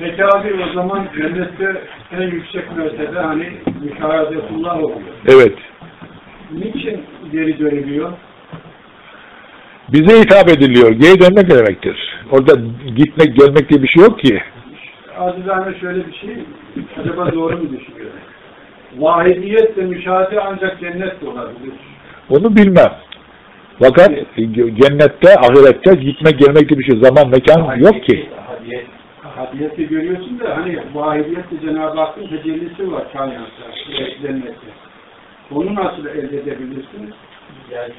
[SPEAKER 4] Peki abi o zaman cennette en yüksek mertebe hani müşahadetullah oluyor.
[SPEAKER 1] Evet.
[SPEAKER 4] Niçin geri dönülüyor?
[SPEAKER 1] Bize hitap ediliyor. Geri dönmek ne demektir? Orada gitmek gelmek diye bir şey yok ki.
[SPEAKER 4] Acizane şöyle bir şey, acaba doğru mu düşünüyorum? Vahidiyet ve müşahede ancak cennet olabilir.
[SPEAKER 1] Onu bilmem. Fakat cennette, ahirette gitmek gelmek diye bir şey zaman, mekan yok ki.
[SPEAKER 4] Hadiyeti görüyorsun da hani vahidiyette Cenab-ı Hakk'ın tecellisi var kainatta, cennette. Onu nasıl elde edebilirsiniz?
[SPEAKER 2] Yani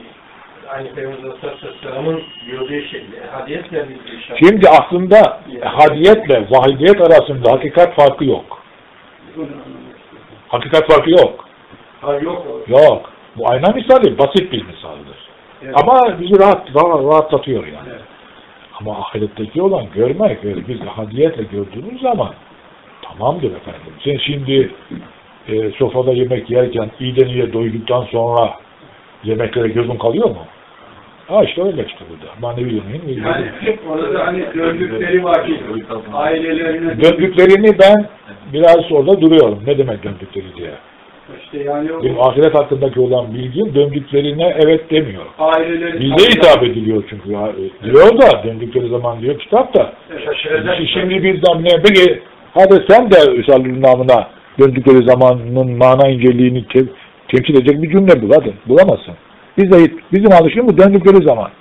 [SPEAKER 2] aynı Peygamber Aleyhisselam'ın gördüğü bir şey.
[SPEAKER 1] Şimdi aslında hadiyetle vahidiyet arasında hakikat farkı yok. Hakikat farkı yok.
[SPEAKER 4] Ha yok.
[SPEAKER 1] Yok. Bu ayna misali basit bir misaldir.
[SPEAKER 4] Evet.
[SPEAKER 1] Ama bizi rahat, rahat rahatlatıyor yani.
[SPEAKER 4] Evet.
[SPEAKER 1] Ama ahiretteki olan görmek öyle biz hadiyetle gördüğümüz zaman tamamdır efendim. Sen şimdi e, sofrada yemek yerken iyiden iyiye doyduktan sonra yemeklere gözün kalıyor mu? Ha işte öyle işte burada. Manevi yemeğin.
[SPEAKER 4] Yani orada hani döndükleri vakit ailelerine
[SPEAKER 1] Döndüklerini ben biraz orada duruyorum. Ne demek döndükleri diye.
[SPEAKER 4] işte yani o
[SPEAKER 1] Benim ahiret hakkındaki olan bilgim döndüklerine evet demiyor.
[SPEAKER 4] aileleri
[SPEAKER 1] Bize hitap ediliyor çünkü. Ya. Diyor da döndükleri zaman diyor kitapta.
[SPEAKER 4] Şaşıracak.
[SPEAKER 1] Şimdi biz de ne peki hadi sen de Üsal'ın namına döndükleri zamanın mana inceliğini te temsil edecek bir cümle bul hadi. Bulamazsın. Biz de bizim alışımız döndükleri zaman.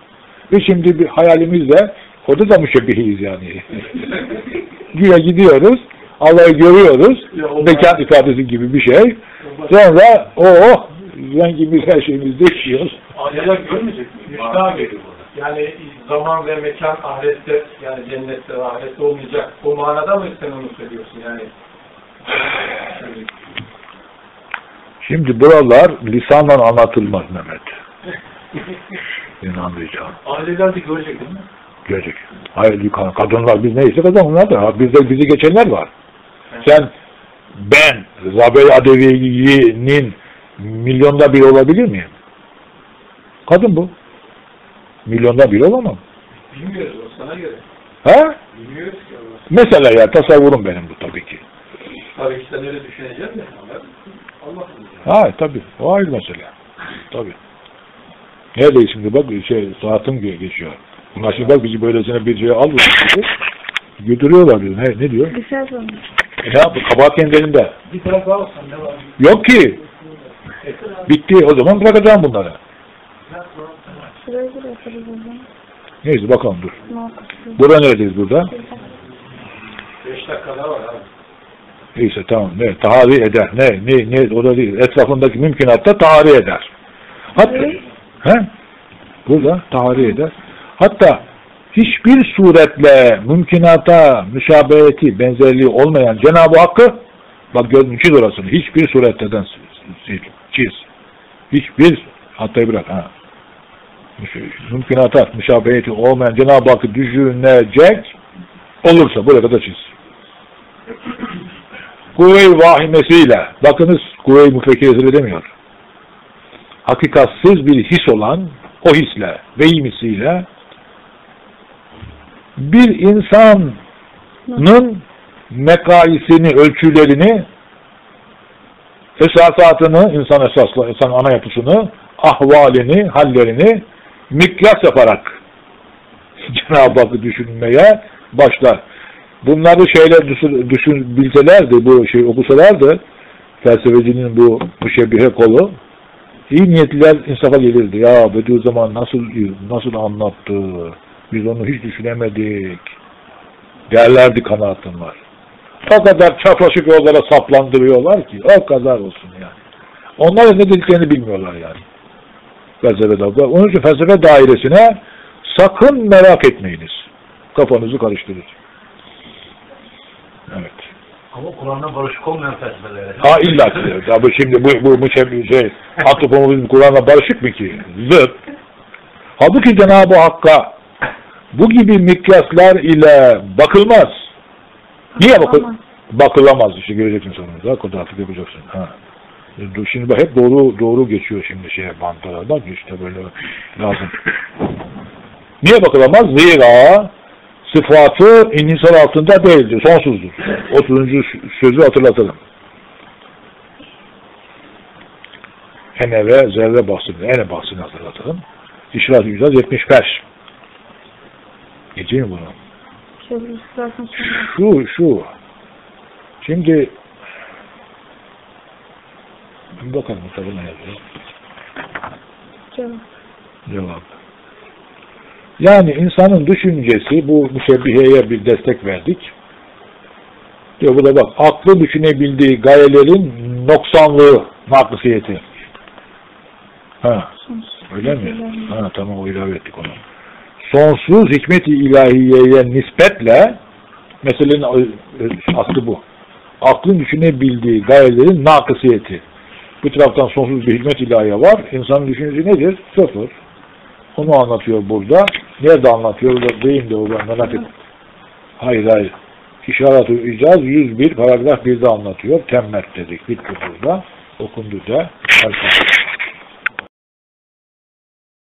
[SPEAKER 1] Ve şimdi bir hayalimizle orada da müşebbihiyiz yani. *laughs* Güya gidiyoruz. Allah'ı görüyoruz.
[SPEAKER 4] O-
[SPEAKER 1] Mekan ifadesi gibi bir şey. Sonra o oh, rengimiz her şeyimiz değişiyor.
[SPEAKER 2] Aileler görmeyecek mi? Müştah geliyor burada. Yani zaman ve mekan ahirette yani cennette ve ahirette olmayacak. Bu manada mı sen onu söylüyorsun yani?
[SPEAKER 1] Şimdi buralar lisanla anlatılmaz Mehmet. Anlayacağın.
[SPEAKER 2] Aileler de görecek değil mi?
[SPEAKER 1] Görecek. Hayır yukarı kadınlar biz neyse kadınlar da ha, bizde bizi geçenler var. Sen ben Zabey Adevi'nin milyonda bir olabilir miyim? Kadın bu. Milyonda bir olamam.
[SPEAKER 2] Bilmiyoruz o sana göre.
[SPEAKER 1] Ha?
[SPEAKER 2] Bilmiyoruz ki Allah.
[SPEAKER 1] Mesela ya tasavvurum benim bu tabii ki.
[SPEAKER 2] Tabii ki sen öyle düşüneceksin de. Allah bilir.
[SPEAKER 1] Ha tabii. O ayrı mesele. Tabii. Neredeyiz şimdi bak şey saatim ge- geçiyor. Bunlar şimdi bak bizi böylesine bir şeye alıyor. Götürüyorlar diyor. Ne, ne diyor?
[SPEAKER 5] Düşer sonra.
[SPEAKER 1] E ne yapıyor? Kabahat kendilerinde.
[SPEAKER 2] Bir tarafa alsan ne var?
[SPEAKER 1] Yok ki. Bitti. O zaman bırakacağım bunları.
[SPEAKER 5] Bir o zaman.
[SPEAKER 1] Neyse bakalım dur. Burada neredeyiz burada?
[SPEAKER 2] Beş dakika daha var abi.
[SPEAKER 1] Neyse tamam. Ne? Tahari eder. Ne? Ne? Ne? O da değil. Etrafındaki mümkünatta tahari eder. Hatta he? Burada tahari eder. Hatta hiçbir suretle mümkünata müşabeheti, benzerliği olmayan Cenab-ı Hakk'ı bak gördün çiz orasını. Hiçbir suretleden çiz. Hiçbir hatta bırak ha. Mümkünata müşabeheti olmayan Cenab-ı Hakk'ı düşünecek olursa buraya kadar çiz. Kuvve-i vahimesiyle, bakınız kuvve-i müfekkiresiyle demiyor. Hakikatsiz bir his olan o hisle, vehimisiyle bir insanın mekaisini, ölçülerini, esasatını, insan esaslı, insan ana yapısını, ahvalini, hallerini miklas yaparak *laughs* Cenab-ı Hakk'ı düşünmeye başlar. Bunları şeyler düşün, düşün bilselerdi, bu şey okusalardı, felsefecinin bu müşebbihe kolu, iyi niyetliler insafa gelirdi. Ya Bediüzzaman nasıl nasıl anlattı, biz onu hiç düşünemedik derlerdi kanaatim var. O kadar çapraşık yollara saplandırıyorlar ki, o kadar olsun yani. Onlar ne dediklerini bilmiyorlar yani. Felsefe Onun için felsefe dairesine sakın merak etmeyiniz. Kafanızı karıştırır.
[SPEAKER 2] Ama Kur'an'la barışık olmayan felsefelere.
[SPEAKER 1] Ha illa ki. Ya bu şimdi bu bu bu şey, şey *laughs* antropomorfizm Kur'an'la barışık mı ki? Zıt. Halbuki Cenab-ı Hakk'a bu gibi mikyaslar ile bakılmaz. Niye bakıl
[SPEAKER 5] Bakılamaz.
[SPEAKER 1] işte göreceksin sonunda. Kodafik yapacaksın. Ha. E, Şimdi hep doğru doğru geçiyor şimdi şeye bantlara. Bak işte böyle lazım. Niye bakılamaz? Zira sıfatı inhisar altında değildir. Sonsuzdur. 30. sözü hatırlatalım. Ene ve zerre bahsini, ene bahsini hatırlatalım. İşrat 175. Geçeyim bunu? Şu, şu. Şimdi bakalım kitabı ne yazıyor.
[SPEAKER 5] Cevap.
[SPEAKER 1] Cevap. Yani insanın düşüncesi bu müşebbiheye bir destek verdik. Diyor bu da bak aklı düşünebildiği gayelerin noksanlığı naklısiyeti. Ha, öyle mi? Ha tamam o ilave ettik onu. Sonsuz hikmet-i ilahiyeye nispetle meselenin aslı bu. aklın düşünebildiği gayelerin nakısiyeti. Bu taraftan sonsuz bir hikmet ilahiye var. İnsanın düşüncesi nedir? Sıfır. Onu anlatıyor burada. Nerede anlatıyor? Orada deyim de o ben merak ettim. Hayır hayır. İşaret-ü İcaz 101 paragraf 1'de anlatıyor. Temmet dedik. Bitti burada. Okundu da. Arkadaşlar.